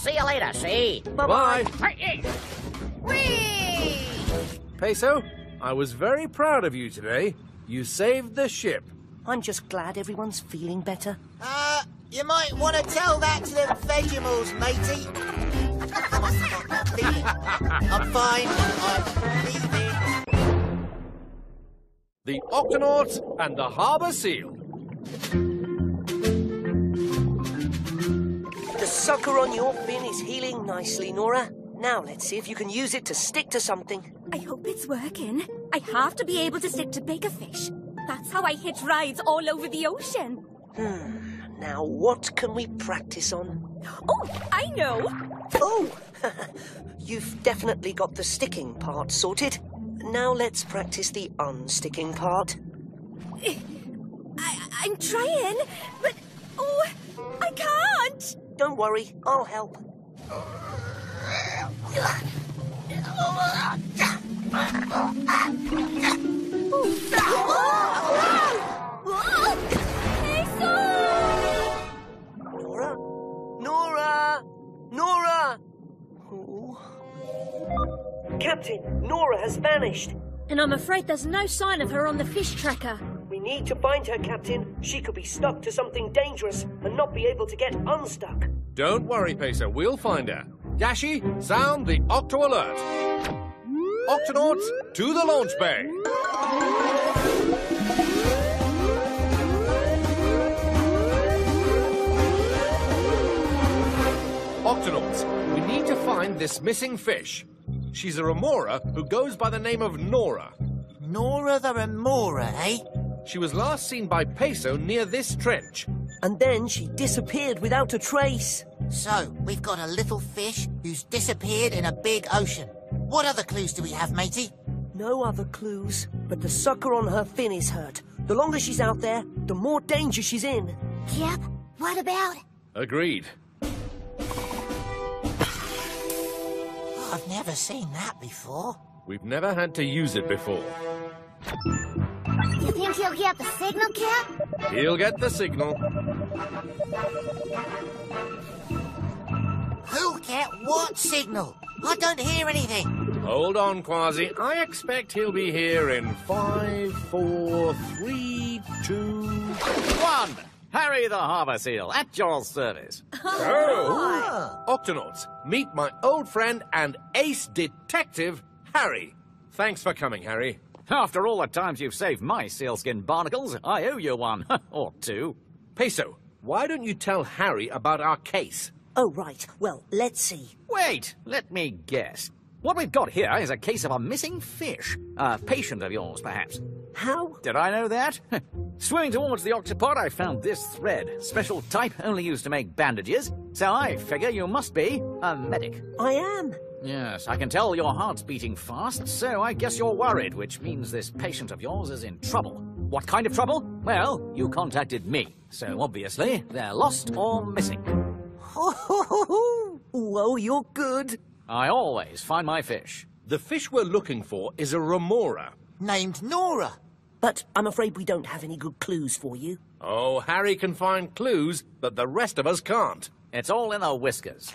See you later, see. Bye. Hey, hey. Whee! Peso, I was very proud of you today. You saved the ship. I'm just glad everyone's feeling better. Uh, you might want to tell that to the Vegimals, matey. I'm fine. I'm leaving. The Octonauts and the Harbour Seal. The sucker on your fin is healing nicely, Nora. Now let's see if you can use it to stick to something. I hope it's working. I have to be able to stick to bigger fish. That's how I hitch rides all over the ocean. Hmm. Now what can we practice on? Oh, I know. Oh! You've definitely got the sticking part sorted. Now let's practice the unsticking part. I, I'm trying, but oh, I can't. Don't worry, I'll help. Oh, oh, oh, Nora? Nora! Nora! Oh. Captain, Nora has vanished. And I'm afraid there's no sign of her on the fish tracker. We need to find her, Captain. She could be stuck to something dangerous and not be able to get unstuck. Don't worry, Peso. we'll find her. Dashi, sound the Octo Alert. Octonauts, to the launch bay. Find this missing fish. She's a remora who goes by the name of Nora. Nora the Remora, eh? She was last seen by Peso near this trench. And then she disappeared without a trace. So, we've got a little fish who's disappeared in a big ocean. What other clues do we have, matey? No other clues, but the sucker on her fin is hurt. The longer she's out there, the more danger she's in. Yep. what about? Agreed. I've never seen that before. We've never had to use it before. You think he'll get the signal, Cap? He'll get the signal. Who'll get what signal? I don't hear anything. Hold on, Kwazii. I expect he'll be here in five, four, three, two, One! Harry the Harbour Seal, at your service. Oh! Octonauts, meet my old friend and ace detective, Harry. Thanks for coming, Harry. After all the times you've saved my sealskin barnacles, I owe you one. or two. Peso, why don't you tell Harry about our case? Oh, right. Well, let's see. Wait, let me guess. What we've got here is a case of a missing fish. A patient of yours, perhaps. How? Did I know that? Swimming towards the octopod, I found this thread. Special type, only used to make bandages. So I figure you must be a medic. I am. Yes, I can tell your heart's beating fast, so I guess you're worried, which means this patient of yours is in trouble. What kind of trouble? Well, you contacted me, so obviously they're lost or missing. Whoa, you're good. I always find my fish. The fish we're looking for is a remora. Named Nora. But I'm afraid we don't have any good clues for you. Oh, Harry can find clues that the rest of us can't. It's all in our whiskers.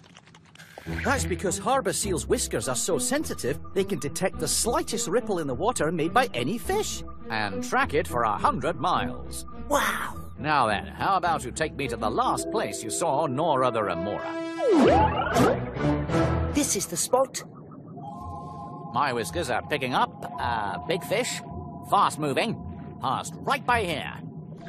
That's because harbour seals' whiskers are so sensitive, they can detect the slightest ripple in the water made by any fish. And track it for a hundred miles. Wow. Now then, how about you take me to the last place you saw Nora the Remora? This is the spot. My whiskers are picking up a big fish, fast moving, passed right by here.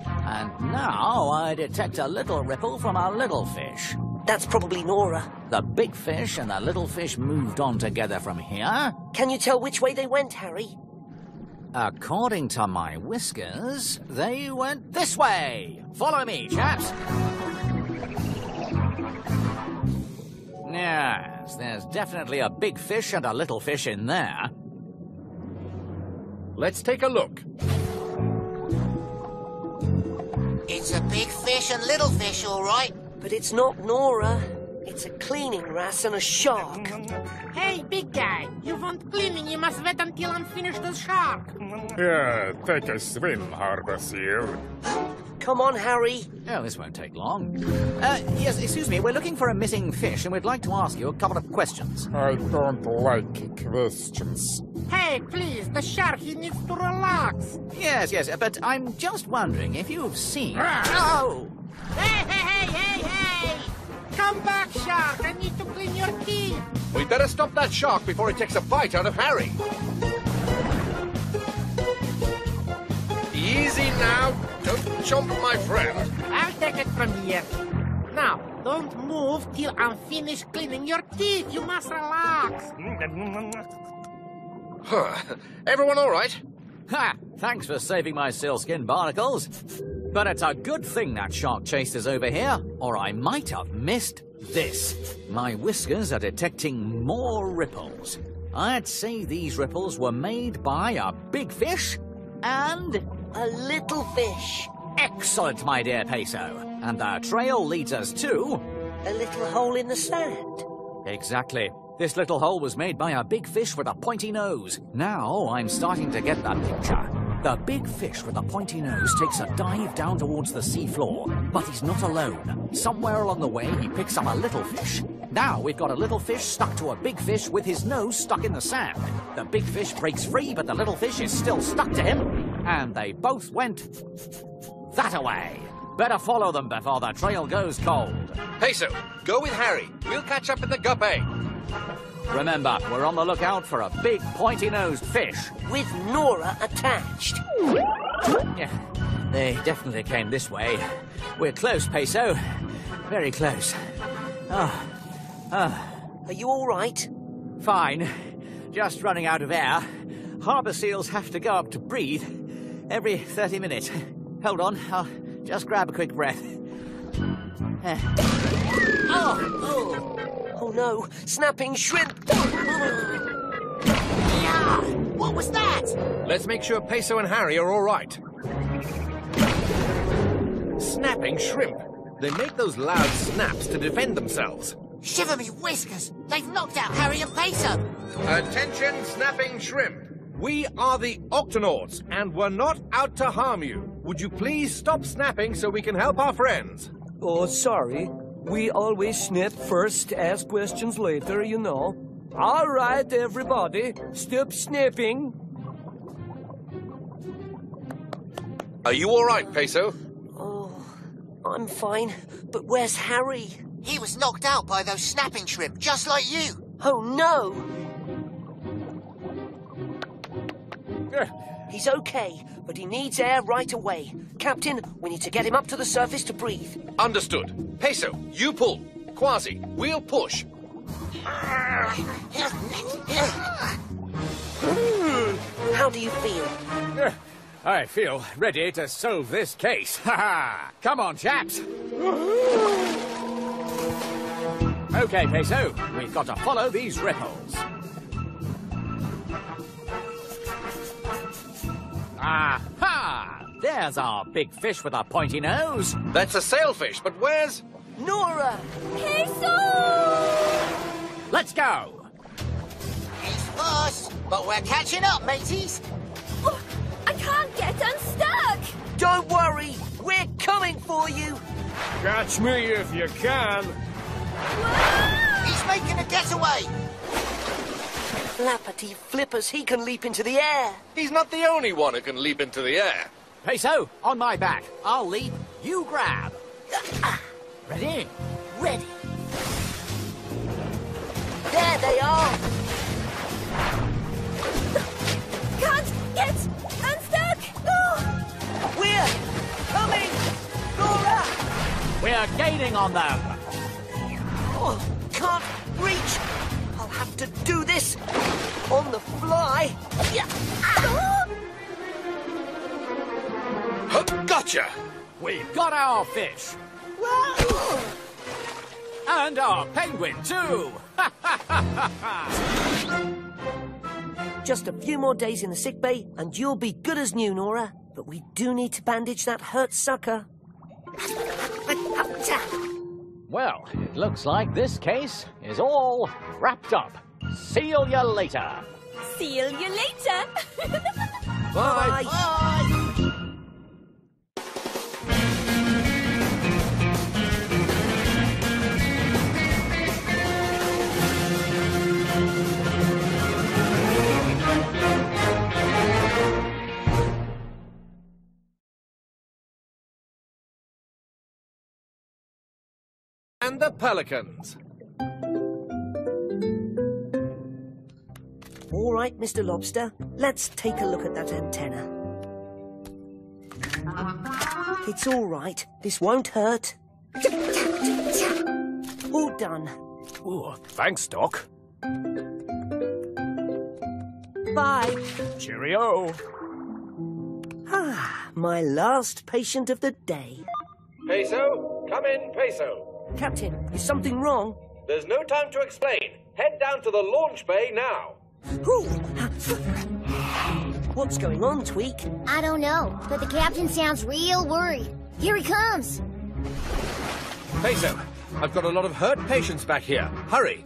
And now I detect a little ripple from a little fish. That's probably Nora. The big fish and the little fish moved on together from here. Can you tell which way they went, Harry? According to my whiskers, they went this way. Follow me, chaps. Yes, there's definitely a big fish and a little fish in there. Let's take a look. It's a big fish and little fish, all right. But it's not Nora. It's a cleaning wrasse and a shark. Hey, big guy, you want cleaning, you must wait until I'm finished the shark. Yeah, take a swim, Harbor Seal. Come on, Harry. Oh, this won't take long. Uh, yes, excuse me, we're looking for a missing fish and we'd like to ask you a couple of questions. I don't like questions. Hey, please, the shark, he needs to relax. Yes, yes, but I'm just wondering if you've seen... Oh! Hey, hey, hey, hey, hey! Come back, shark, I need to clean your teeth. We'd better stop that shark before it takes a bite out of Harry. Easy now. Don't jump, my friend. I'll take it from here. Now, don't move till I'm finished cleaning your teeth. You must relax. Huh. Everyone all right? Ha! Thanks for saving my sealskin barnacles. But it's a good thing that shark chase is over here, or I might have missed this. My whiskers are detecting more ripples. I'd say these ripples were made by a big fish and a little fish. Excellent, my dear Peso. And the trail leads us to... A little hole in the sand. Exactly. This little hole was made by a big fish with a pointy nose. Now I'm starting to get the picture. The big fish with a pointy nose takes a dive down towards the seafloor, but he's not alone. Somewhere along the way, he picks up a little fish. Now we've got a little fish stuck to a big fish with his nose stuck in the sand. The big fish breaks free, but the little fish is still stuck to him. And they both went that away. Better follow them before the trail goes cold. Peso, go with Harry. We'll catch up in the guppy. Remember, we're on the lookout for a big pointy-nosed fish. With Nora attached. Yeah, they definitely came this way. We're close, Peso. Very close. Ah. Are you all right? Fine. Just running out of air. Harbour seals have to go up to breathe every 30 minutes. Hold on, I'll just grab a quick breath. Oh, oh. Oh no, snapping shrimp! Yeah! What was that? Let's make sure Peso and Harry are all right. Snapping shrimp. They make those loud snaps to defend themselves. Shiver me whiskers! They've knocked out Harry and Peso! Attention, snapping shrimp. We are the Octonauts, and we're not out to harm you. Would you please stop snapping so we can help our friends? Oh, sorry. We always snap first, ask questions later, you know. All right, everybody, stop snapping. Are you all right, Peso? Oh, I'm fine. But where's Harry? He was knocked out by those snapping shrimp, just like you. Oh no! He's okay, but he needs air right away. Captain, we need to get him up to the surface to breathe. Understood. Peso, you pull. Kwazii, we'll push. Hmm. How do you feel? I feel ready to solve this case. Ha ha! Come on, chaps. Okay, Peso, we've got to follow these ripples. Aha! There's our big fish with a pointy nose. That's a sailfish, but where's... Nora! Peso! Let's go! He's fast, but we're catching up, mateys. Oh, I can't get unstuck! Don't worry, we're coming for you. Catch me if you can. He's making a getaway. Flappity flippers, he can leap into the air. He's not the only one who can leap into the air. Peso, on my back. I'll leap, you grab. Ready? Ready. There they are. Can't get unstuck! Oh. We're coming! Nora! We're gaining on them. Oh, can't reach. I'll have to do this on the fly. Yeah. Gotcha! We've got our fish. And our penguin, too. Just a few more days in the sick bay, and you'll be good as new, Nora. But we do need to bandage that hurt sucker. Well, it looks like this case is all wrapped up. See you later. See you later! Bye. Bye. And the pelicans. All right, Mr. Lobster, let's take a look at that antenna. It's all right. This won't hurt. All done. Oh, thanks, Doc. Bye. Cheerio. Ah, my last patient of the day. Peso, come in, Peso. Captain, is something wrong? There's no time to explain. Head down to the launch bay now. Ooh. What's going on, Tweak? I don't know, but the captain sounds real worried. Here he comes. Peso, I've got a lot of hurt patients back here. Hurry.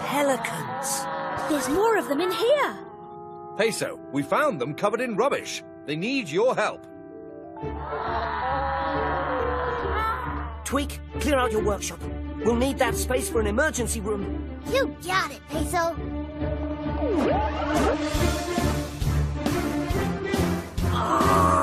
Pelicans. There's more of them in here. Peso, we found them covered in rubbish. They need your help. Tweak, clear out your workshop. We'll need that space for an emergency room. You got it, Peso. Good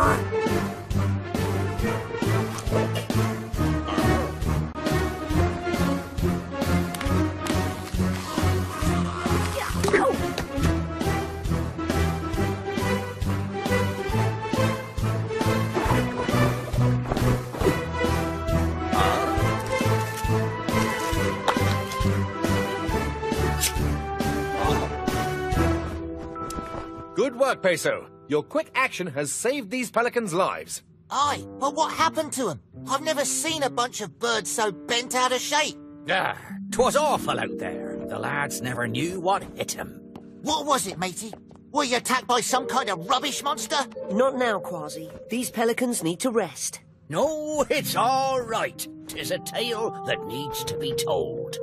work, Peso. Your quick action has saved these pelicans' lives. Aye, but what happened to him? I've never seen a bunch of birds so bent out of shape. Ah, 'twas awful out there. The lads never knew what hit 'em. What was it, matey? Were you attacked by some kind of rubbish monster? Not now, Kwazii. These pelicans need to rest. No, it's all right. Tis a tale that needs to be told.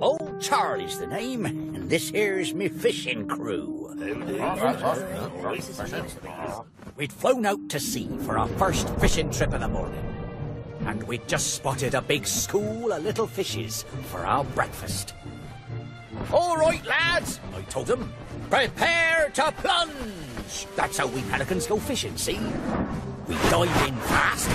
Old Charlie's the name, and this here's me fishing crew. We'd flown out to sea for our first fishing trip of the morning. And we'd just spotted a big school of little fishes for our breakfast. All right, lads, I told them. Prepare to plunge. That's how we pelicans go fishing, see? We dive in fast,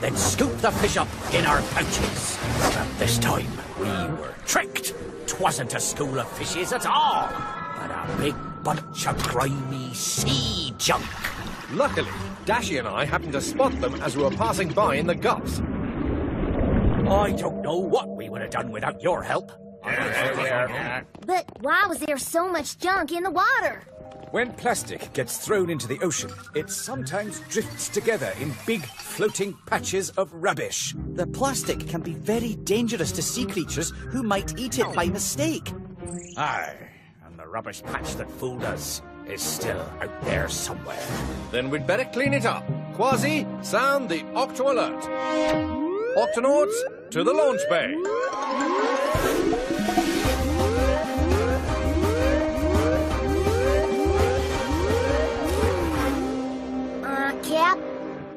then scoop the fish up in our pouches. But this time, we were tricked. Twasn't a school of fishes at all, but a big bunch of grimy sea junk. Luckily, Dashi and I happened to spot them as we were passing by in the gups. I don't know what we would have done without your help. But why was there so much junk in the water? When plastic gets thrown into the ocean, it sometimes drifts together in big floating patches of rubbish. The plastic can be very dangerous to sea creatures who might eat it by mistake. Aye, and the rubbish patch that fooled us is still out there somewhere. Then we'd better clean it up. Kwazii, sound the Octo Alert. Octonauts, to the launch bay. Uh, Cap,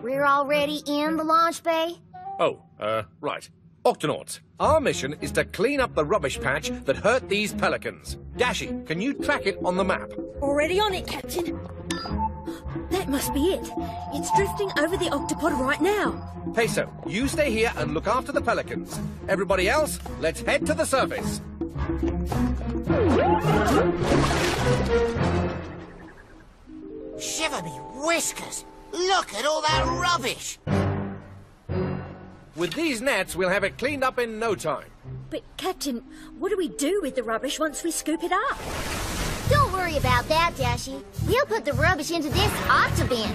we're already in the launch bay. Oh, uh, right. Octonauts, our mission is to clean up the rubbish patch that hurt these pelicans. Dashi, can you track it on the map? Already on it, Captain. That must be it. It's drifting over the octopod right now. Peso, you stay here and look after the pelicans. Everybody else, let's head to the surface. Shiver me whiskers! Look at all that rubbish! With these nets, we'll have it cleaned up in no time. But, Captain, what do we do with the rubbish once we scoop it up? Don't worry about that, Dashi. We'll put the rubbish into this octobin.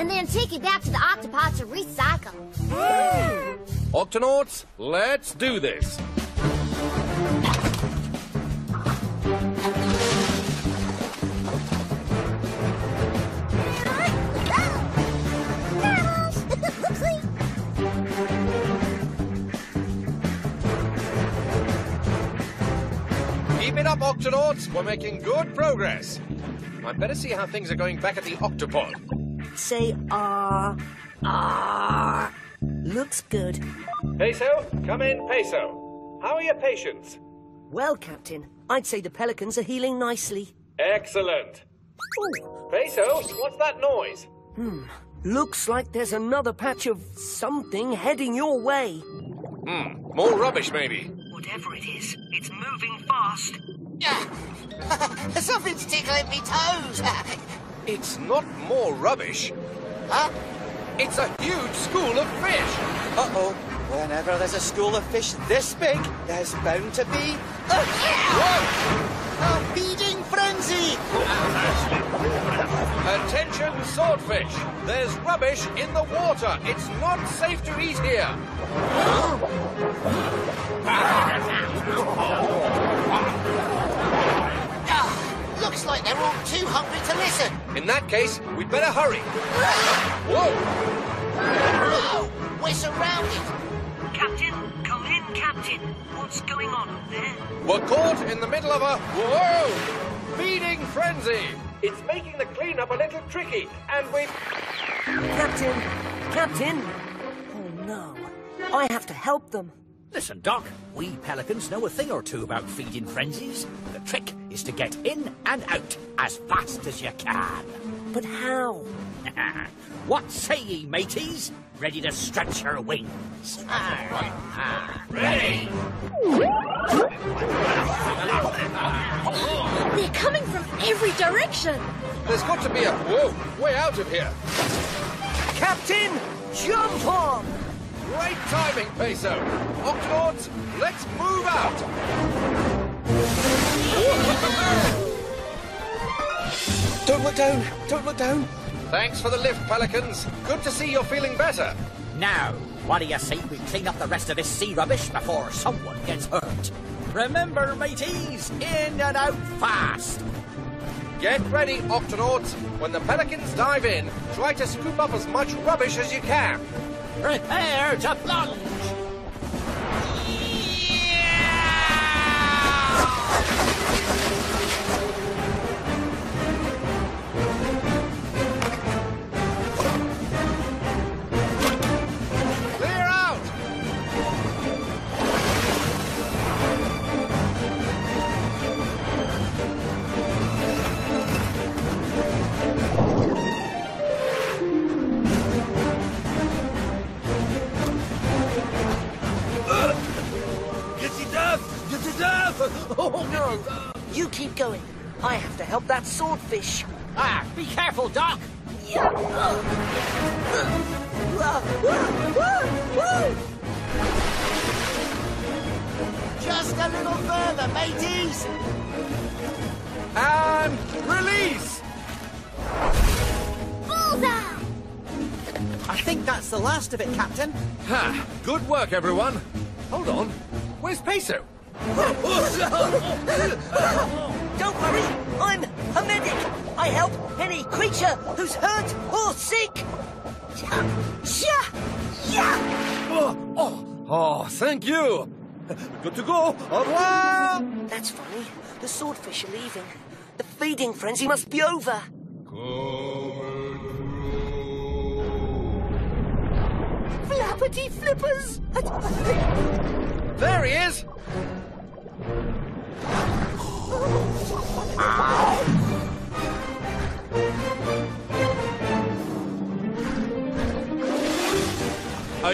And then take it back to the octopod to recycle. Octonauts, let's do this. It up, Octonauts. We're making good progress. I'd better see how things are going back at the Octopod. Say ah, ah. Looks good. Peso, come in, Peso. How are your patients? Well, Captain, I'd say the pelicans are healing nicely. Excellent. Ooh. Peso, what's that noise? Hmm. Looks like there's another patch of something heading your way. Hmm, more rubbish maybe. Whatever it is, it's moving fast. Something's tickling me toes! It's not more rubbish. Huh? It's a huge school of fish. Uh-oh. Whenever there's a school of fish this big, there's bound to be a... A feeding frenzy! Attention, swordfish. There's rubbish in the water. It's not safe to eat here. Ah, looks like they're all too hungry to listen. In that case, we'd better hurry. Whoa! Whoa! We're surrounded. Captain, come in, Captain. What's going on up there? We're caught in the middle of a whoa feeding frenzy. It's making the cleanup a little tricky, and we've Captain, Captain. Oh no, I have to help them. Listen, Doc, we pelicans know a thing or two about feeding frenzies. The trick is to get in and out as fast as you can. But how? what say ye, mateys? Ready to stretch her wings? Ready! They're coming from every direction. There's got to be a whoa way out of here. Captain, jump on! Great timing, Peso. Octonauts, let's move out. Don't look down! Don't look down! Thanks for the lift, Pelicans. Good to see you're feeling better. Now, what do you say we clean up the rest of this sea rubbish before someone gets hurt? Remember, mateys, in and out fast. Get ready, Octonauts. When the Pelicans dive in, try to scoop up as much rubbish as you can. Prepare to plunge. Oh No, you keep going. I have to help that swordfish. Ah, be careful, Doc! Just a little further, mateys! And release! Bullseye! I think that's the last of it, Captain. Ha! Good work, everyone. Hold on. Where's Peso? Don't worry, I'm a medic. I help any creature who's hurt or sick. Oh, oh, oh, thank you. Good to go. Au revoir. That's funny. The swordfish are leaving. The feeding frenzy must be over. Flappity flippers! There he is. Are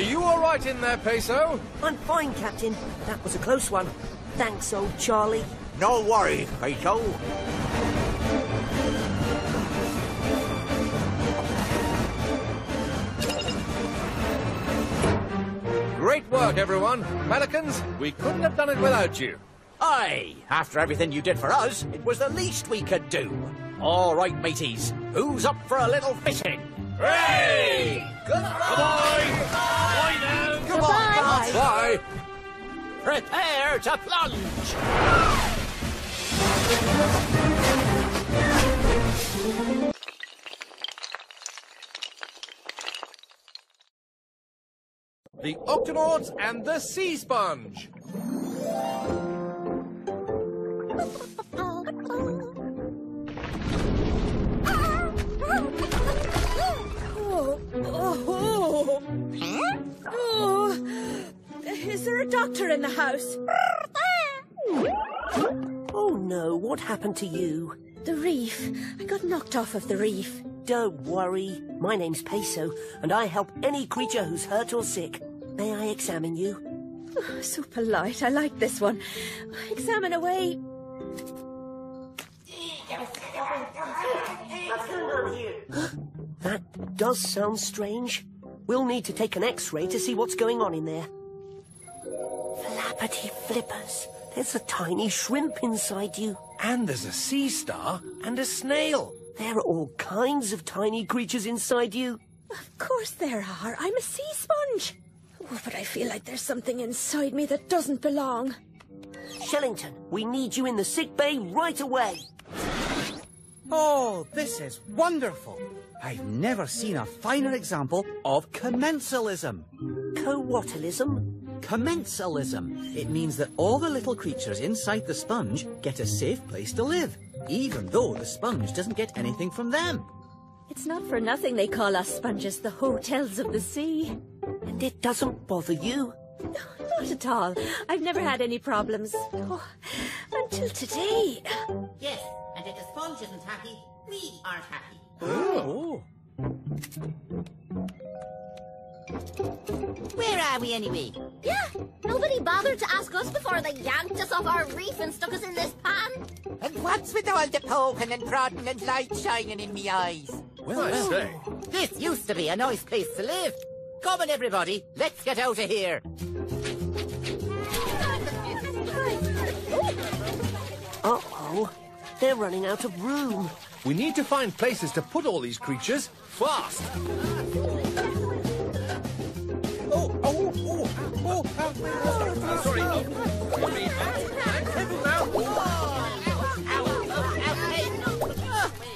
you all right in there, Peso? I'm fine, Captain. That was a close one. Thanks, old Charlie. No worry, Peso. Great work, everyone. Pelicans, we couldn't have done it without you. Aye, after everything you did for us, it was the least we could do. All right, mateys, who's up for a little fishing? Hey! Goodbye! Bye now! Goodbye! Bye! Prepare to plunge! The Octonauts and the Sea Sponge. Oh, oh, oh. Is there a doctor in the house? Oh no, what happened to you? The reef. I got knocked off of the reef. Don't worry. My name's Peso, and I help any creature who's hurt or sick. May I examine you? Oh, so polite. I like this one. Examine away. That does sound strange. We'll need to take an x-ray to see what's going on in there. Flappity flippers. There's a tiny shrimp inside you. And there's a sea star and a snail. There are all kinds of tiny creatures inside you. Of course there are. I'm a sea sponge. Oh, but I feel like there's something inside me that doesn't belong. Shellington, we need you in the sick bay right away. Oh, this is wonderful. I've never seen a finer example of commensalism. Co-whatalism? Commensalism. It means that all the little creatures inside the sponge get a safe place to live, even though the sponge doesn't get anything from them. It's not for nothing they call us sponges the hotels of the sea. And it doesn't bother you? No, not at all. I've never had any problems. Oh, until today. Yes, and if the sponge isn't happy, we aren't happy. Oh. Where are we anyway? Yeah, nobody bothered to ask us before they yanked us off our reef and stuck us in this pan. And what's with all the poking and prodding and light shining in me eyes? Well, I oh. say. This used to be a nice place to live. Come on, everybody, let's get out of here. Uh-oh. They're running out of room. We need to find places to put all these creatures fast. Oh, oh, oh, oh, oh Sorry.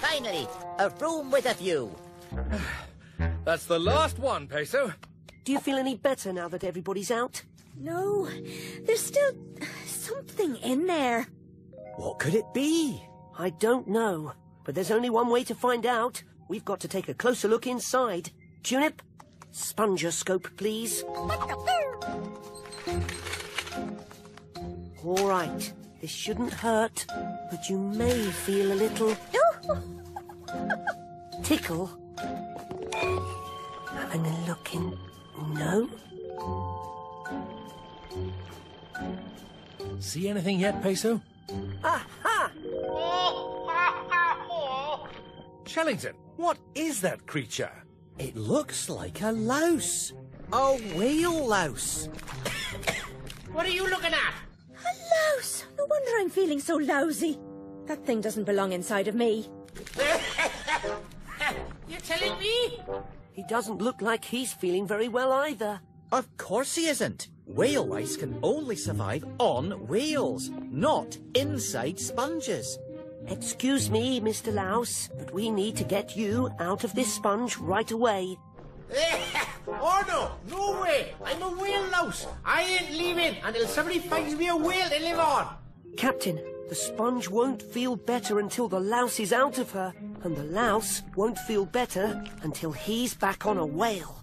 Finally, a room with a view. That's the last one, Peso. Do you feel any better now that everybody's out? No, there's still something in there. What could it be? I don't know, but there's only one way to find out. We've got to take a closer look inside. Tunip, spongescope, please. All right, this shouldn't hurt, but you may feel a little tickle. Having a look in. No? See anything yet, Peso? Aha! Shellington, what is that creature? It looks like a louse. A whale louse. What are you looking at? A louse. No wonder I'm feeling so lousy. That thing doesn't belong inside of me. You're telling me? He doesn't look like he's feeling very well either. Of course he isn't. Whale lice can only survive on whales, not inside sponges. Excuse me, Mr. Louse, but we need to get you out of this sponge right away. oh no, no way! I'm a whale louse. I ain't leaving until somebody finds me a whale to live on. Captain, the sponge won't feel better until the louse is out of her, and the louse won't feel better until he's back on a whale.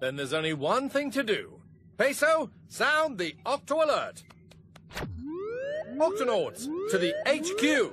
Then there's only one thing to do. Peso, sound the Octo Alert. Octonauts, to the HQ.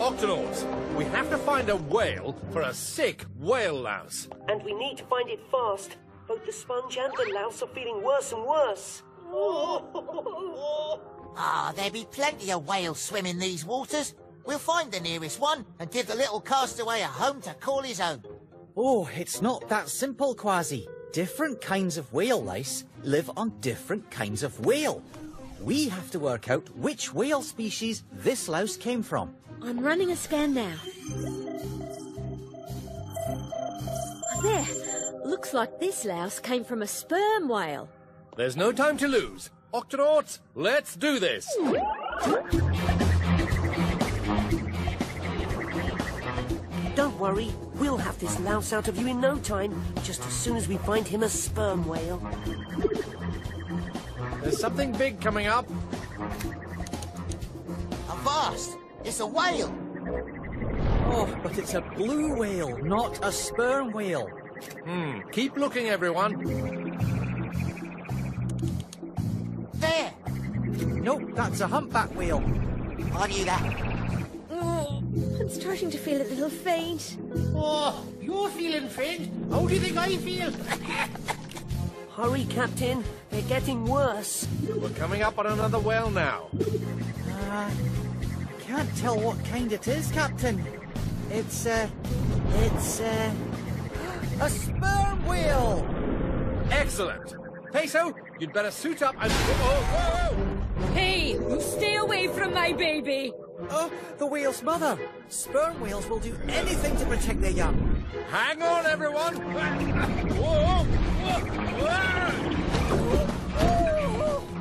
Octonauts, we have to find a whale for a sick whale louse. And we need to find it fast. Both the sponge and the louse are feeling worse and worse. Ah, there'll be plenty of whales swimming these waters. We'll find the nearest one and give the little castaway a home to call his own. Oh, it's not that simple, Kwazii. Different kinds of whale lice live on different kinds of whale. We have to work out which whale species this louse came from. I'm running a scan now. Oh, there. Looks like this louse came from a sperm whale. There's no time to lose. Octonauts, let's do this. Don't worry, we'll have this louse out of you in no time, just as soon as we find him a sperm whale. There's something big coming up. Avast! It's a whale! Oh, but it's a blue whale, not a sperm whale. Hmm, keep looking, everyone. There! Nope, that's a humpback whale. I knew that. Oh, I'm starting to feel a little faint. Oh, you're feeling faint? How do you think I feel? Hurry, Captain. They're getting worse. We're coming up on another whale now. Uh, can't tell what kind it is, Captain. It's, uh, it's, uh, a sperm whale! Excellent. Peso, you'd better suit up and... Oh, whoa! Hey, you stay away from my baby! Oh, the whale's mother! Sperm whales will do anything to protect their young. Hang on, everyone! Whoa!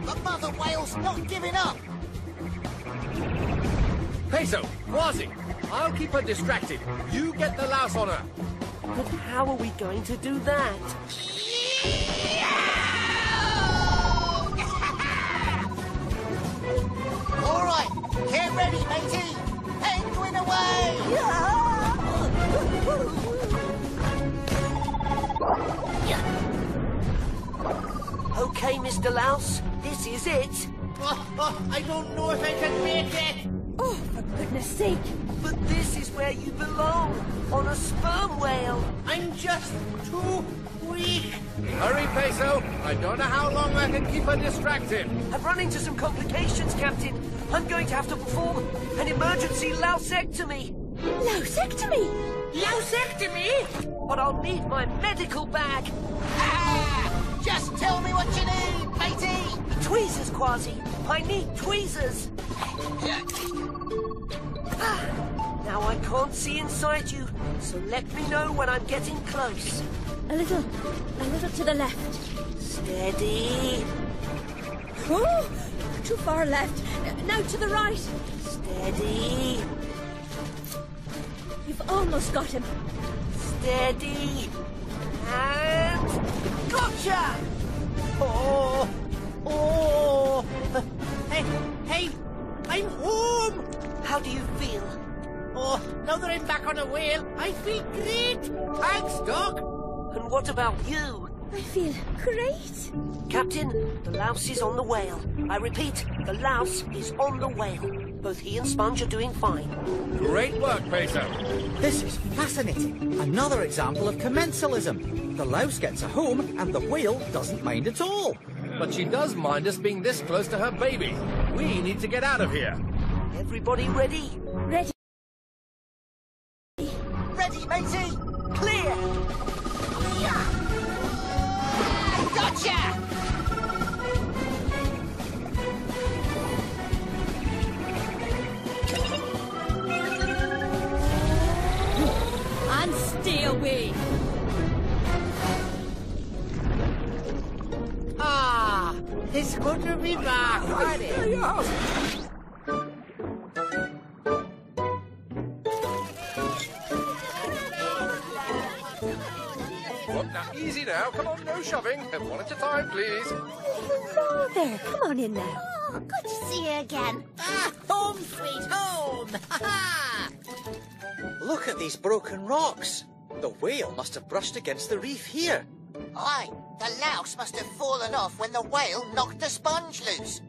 The mother whale's not giving up! Peso, Kwazii, I'll keep her distracted. You get the louse on her. But how are we going to do that? All right, get ready, matey! Penguin away! Okay, Mr. Louse, this is it. Oh, oh, I don't know if I can make it. For goodness sake. But this is where you belong, on a sperm whale. I'm just too weak. Hurry, Peso. I don't know how long I can keep her distracted. I've run into some complications, Captain. I'm going to have to perform an emergency lousectomy. Lousectomy? Lousectomy? But I'll need my medical bag. Ah! Just tell me what you need, matey! Tweezers, Kwazii. I need tweezers. Now I can't see inside you, so let me know when I'm getting close. A little, a little to the left. Steady. Oh, too far left. Now to the right. Steady. You've almost got him. Steady. And gotcha! Oh, oh. Hey, hey, I'm home. How do you feel? Oh, now that I'm back on a whale, I feel great. Thanks, Doc. And what about you? I feel great. Captain, the louse is on the whale. I repeat, the louse is on the whale. Both he and Sponge are doing fine. Great work, Peso. This is fascinating. Another example of commensalism. The louse gets a home and the whale doesn't mind at all. but she does mind us being this close to her baby. We need to get out of here. Everybody ready? Ready. Ready, matey? Clear! Gotcha! And stay away. Ah, it's good to be back, isn't easy now. Come on, no shoving. One at a time, please. Hello there. Come on in now. Oh, good to see you again. Ah, home sweet home! Ha ha! Look at these broken rocks. The whale must have brushed against the reef here. Aye, the louse must have fallen off when the whale knocked the sponge loose.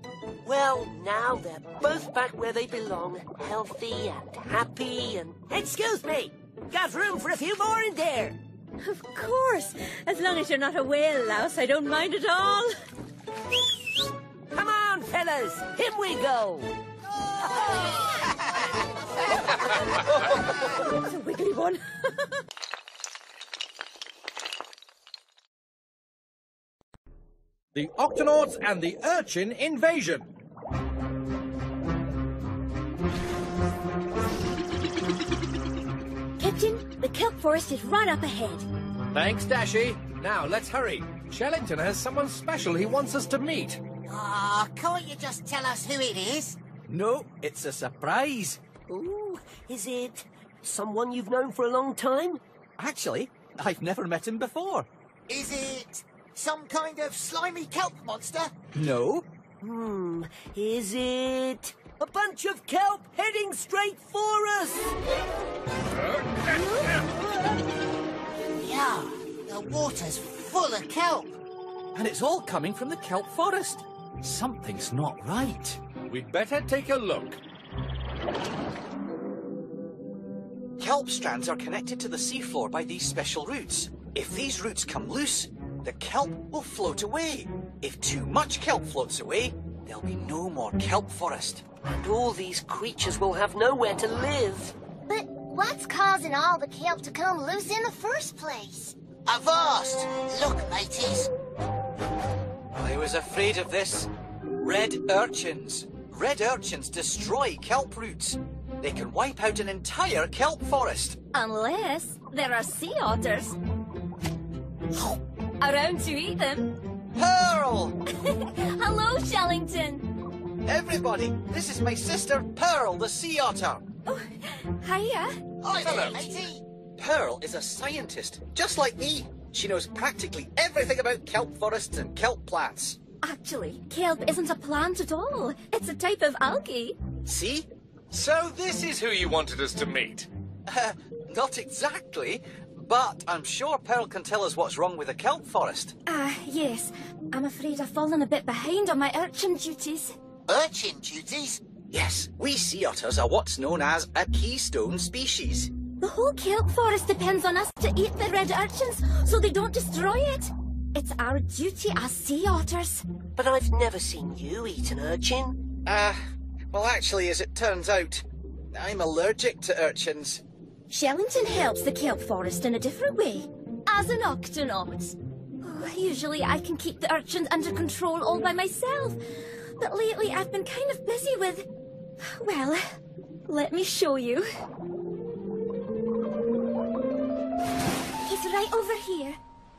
Well, now they're both back where they belong, healthy and happy and... Excuse me! Got room for a few more in there! Of course. As long as you're not a whale louse, I don't mind at all. Come on, fellas! Here we go! That's a wiggly one. The Octonauts and the Urchin Invasion. Captain, the kelp forest is right up ahead. Thanks, Dashi. Now, let's hurry. Shellington has someone special he wants us to meet. Ah, can't you just tell us who it is? No, it's a surprise. Ooh, is it someone you've known for a long time? Actually, I've never met him before. Is it some kind of slimy kelp monster? No. Hmm, is it a bunch of kelp heading straight for us? Yeah, the water's full of kelp. And it's all coming from the kelp forest. Something's not right. We'd better take a look. Kelp strands are connected to the seafloor by these special roots. If these roots come loose, the kelp will float away. If too much kelp floats away, there'll be no more kelp forest. And all these creatures will have nowhere to live. But what's causing all the kelp to come loose in the first place? Avast! Look, mateys. I was afraid of this. Red urchins. Red urchins destroy kelp roots. They can wipe out an entire kelp forest. Unless there are sea otters. Around to eat them. Pearl! Hello, Shellington. Everybody, this is my sister Pearl, the sea otter. Hiya. Hi Hello. matey. Pearl is a scientist, just like me. She knows practically everything about kelp forests and kelp plants. Actually, kelp isn't a plant at all. It's a type of algae. See? So this is who you wanted us to meet. Uh, not exactly, but I'm sure Pearl can tell us what's wrong with the kelp forest. Ah, yes. I'm afraid I've fallen a bit behind on my urchin duties. Urchin duties? Yes, we sea otters are what's known as a keystone species. The whole kelp forest depends on us to eat the red urchins so they don't destroy it. It's our duty as sea otters. But I've never seen you eat an urchin. Ah, well, actually, as it turns out, I'm allergic to urchins. Shellington helps the kelp forest in a different way, as an octonaut. Oh, usually I can keep the urchins under control all by myself, but lately I've been kind of busy with... Well, let me show you. He's right over here.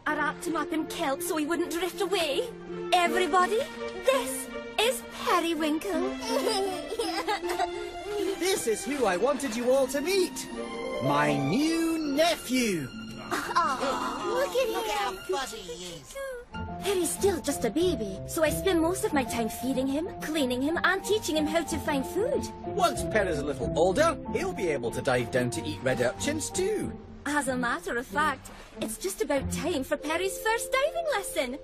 I wrapped him up in kelp so he wouldn't drift away. Everybody, this is Periwinkle. This is who I wanted you all to meet. My new nephew. Oh, look at him. Look at how fuzzy he is. Perry's still just a baby, so I spend most of my time feeding him, cleaning him, and teaching him how to find food. Once Per is a little older, he'll be able to dive down to eat red urchins too. As a matter of fact, it's just about time for Perry's first diving lesson.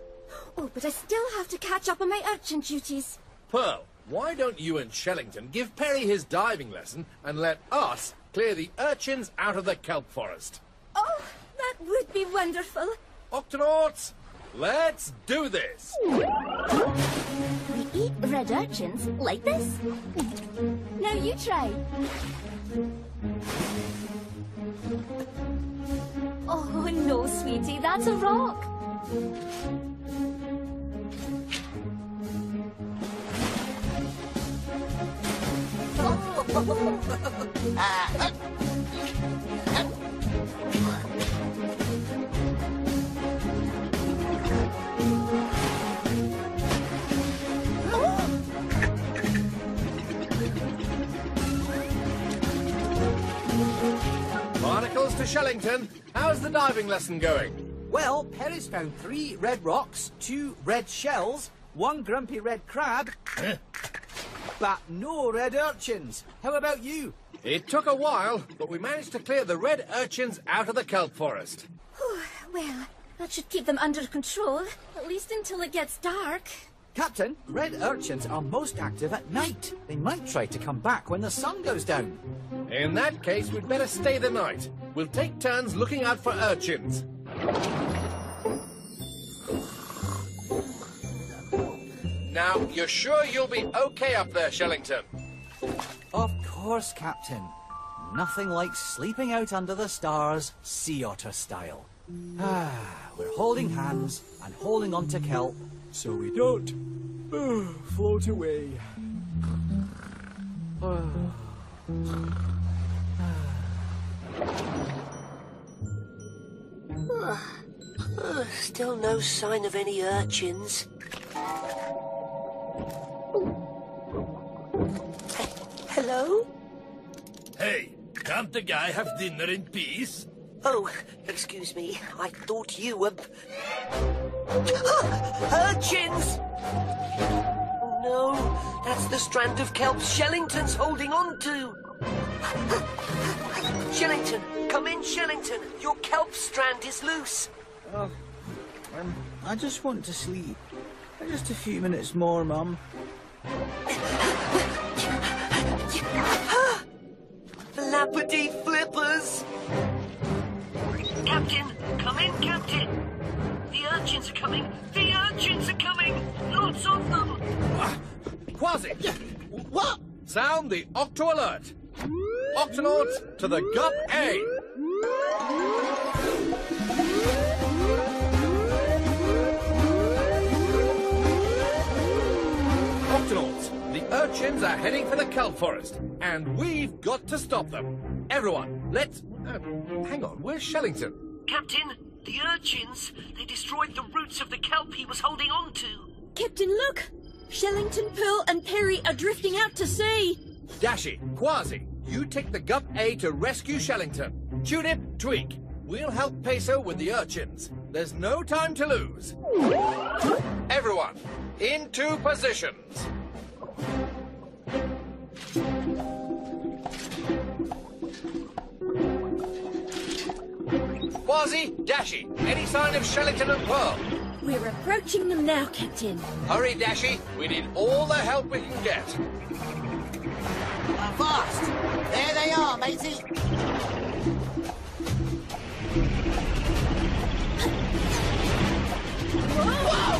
Oh, but I still have to catch up on my urchin duties. Pearl, why don't you and Shellington give Perry his diving lesson and let us clear the urchins out of the kelp forest? Oh, that would be wonderful. Octonauts, let's do this! We eat red urchins like this. Now you try. Oh, no, sweetie, that's a rock. Barnacles to Shellington. How's the diving lesson going? Well, Perry's found three red rocks, two red shells, one grumpy red crab, but no red urchins. How about you? It took a while, but we managed to clear the red urchins out of the kelp forest. Well, that should keep them under control, at least until it gets dark. Captain, red urchins are most active at night. They might try to come back when the sun goes down. In that case, we'd better stay the night. We'll take turns looking out for urchins. Now, you're sure you'll be okay up there, Shellington? Of course, Captain. Nothing like sleeping out under the stars, sea otter style. Ah, we're holding hands and holding on to kelp so we don't uh, float away. Uh, still no sign of any urchins. Hello? Hey, can't the guy have dinner in peace? Oh, excuse me. I thought you were. Urchins! Oh No, that's the strand of kelp Shellington's holding on to. Shellington, come in, Shellington. Your kelp strand is loose. Oh, um, I just want to sleep. Just a few minutes more, Mum. Flappity flippers! Captain, come in, Captain. The urchins are coming. The urchins are coming. Lots of them. Kwazii! What? Sound the Octo Alert. Octonauts to the GUP A. Octonauts, the urchins are heading for the kelp forest, and we've got to stop them. Everyone, let's. Uh, hang on, where's Shellington? Captain, the urchins, they destroyed the roots of the kelp he was holding on to. Captain, look! Shellington, Pearl, and Perry are drifting out to sea. Dashi, Kwazii, you take the GUP A to rescue Shellington. Tunip, Tweak, we'll help Peso with the urchins. There's no time to lose. Everyone, into positions. Kwazii, Dashi, any sign of Shellington and Pearl? We're approaching them now, Captain. Hurry, Dashi. we need all the help we can get. Fast! There they are, matey. Whoa!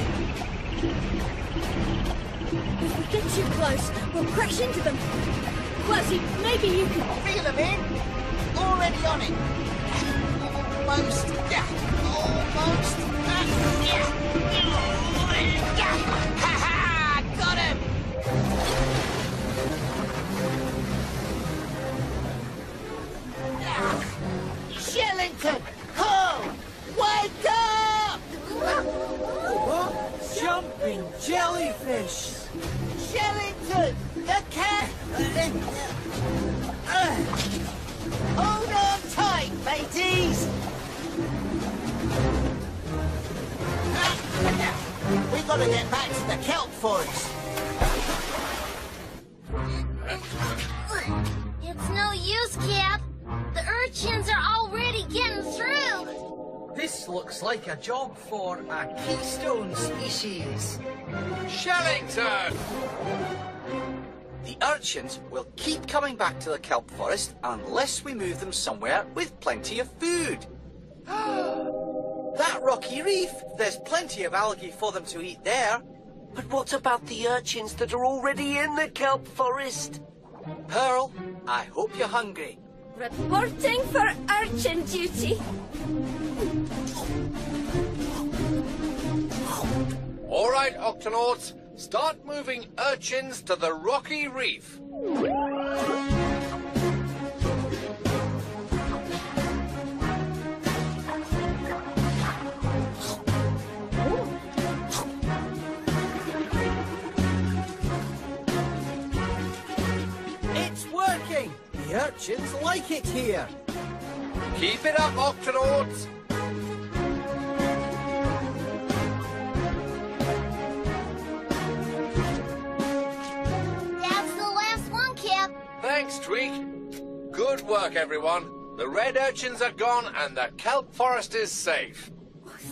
If we get too close, we'll crash into them. Kwazii, maybe you can... Feel them in. Already on it. Almost. Yeah. Almost. Ah, yeah. Yeah. Ha ha! Got him! Ah. Shellington! Ho! Wake up! Jumping jellyfish! Shellington! The cat! Gotta get back to the kelp forest. It's no use, Cap. The urchins are already getting through. This looks like a job for a keystone species. Shellington! The urchins will keep coming back to the kelp forest unless we move them somewhere with plenty of food. that rocky reef, there's plenty of algae for them to eat there. But what about the urchins that are already in the kelp forest? Pearl, I hope you're hungry. Reporting for urchin duty. All right, Octonauts, start moving urchins to the rocky reef. The urchins like it here. Keep it up, Octonauts. That's the last one, Cap. Thanks, Tweak. Good work, everyone. The red urchins are gone and the kelp forest is safe.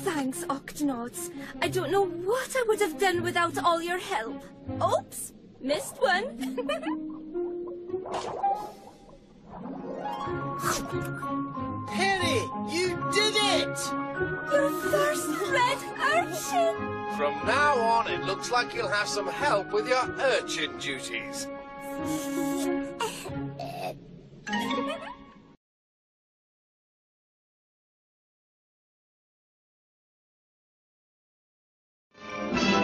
Thanks, Octonauts. I don't know what I would have done without all your help. Oops, missed one. Penny, you did it! Your first red urchin! From now on, it looks like you'll have some help with your urchin duties.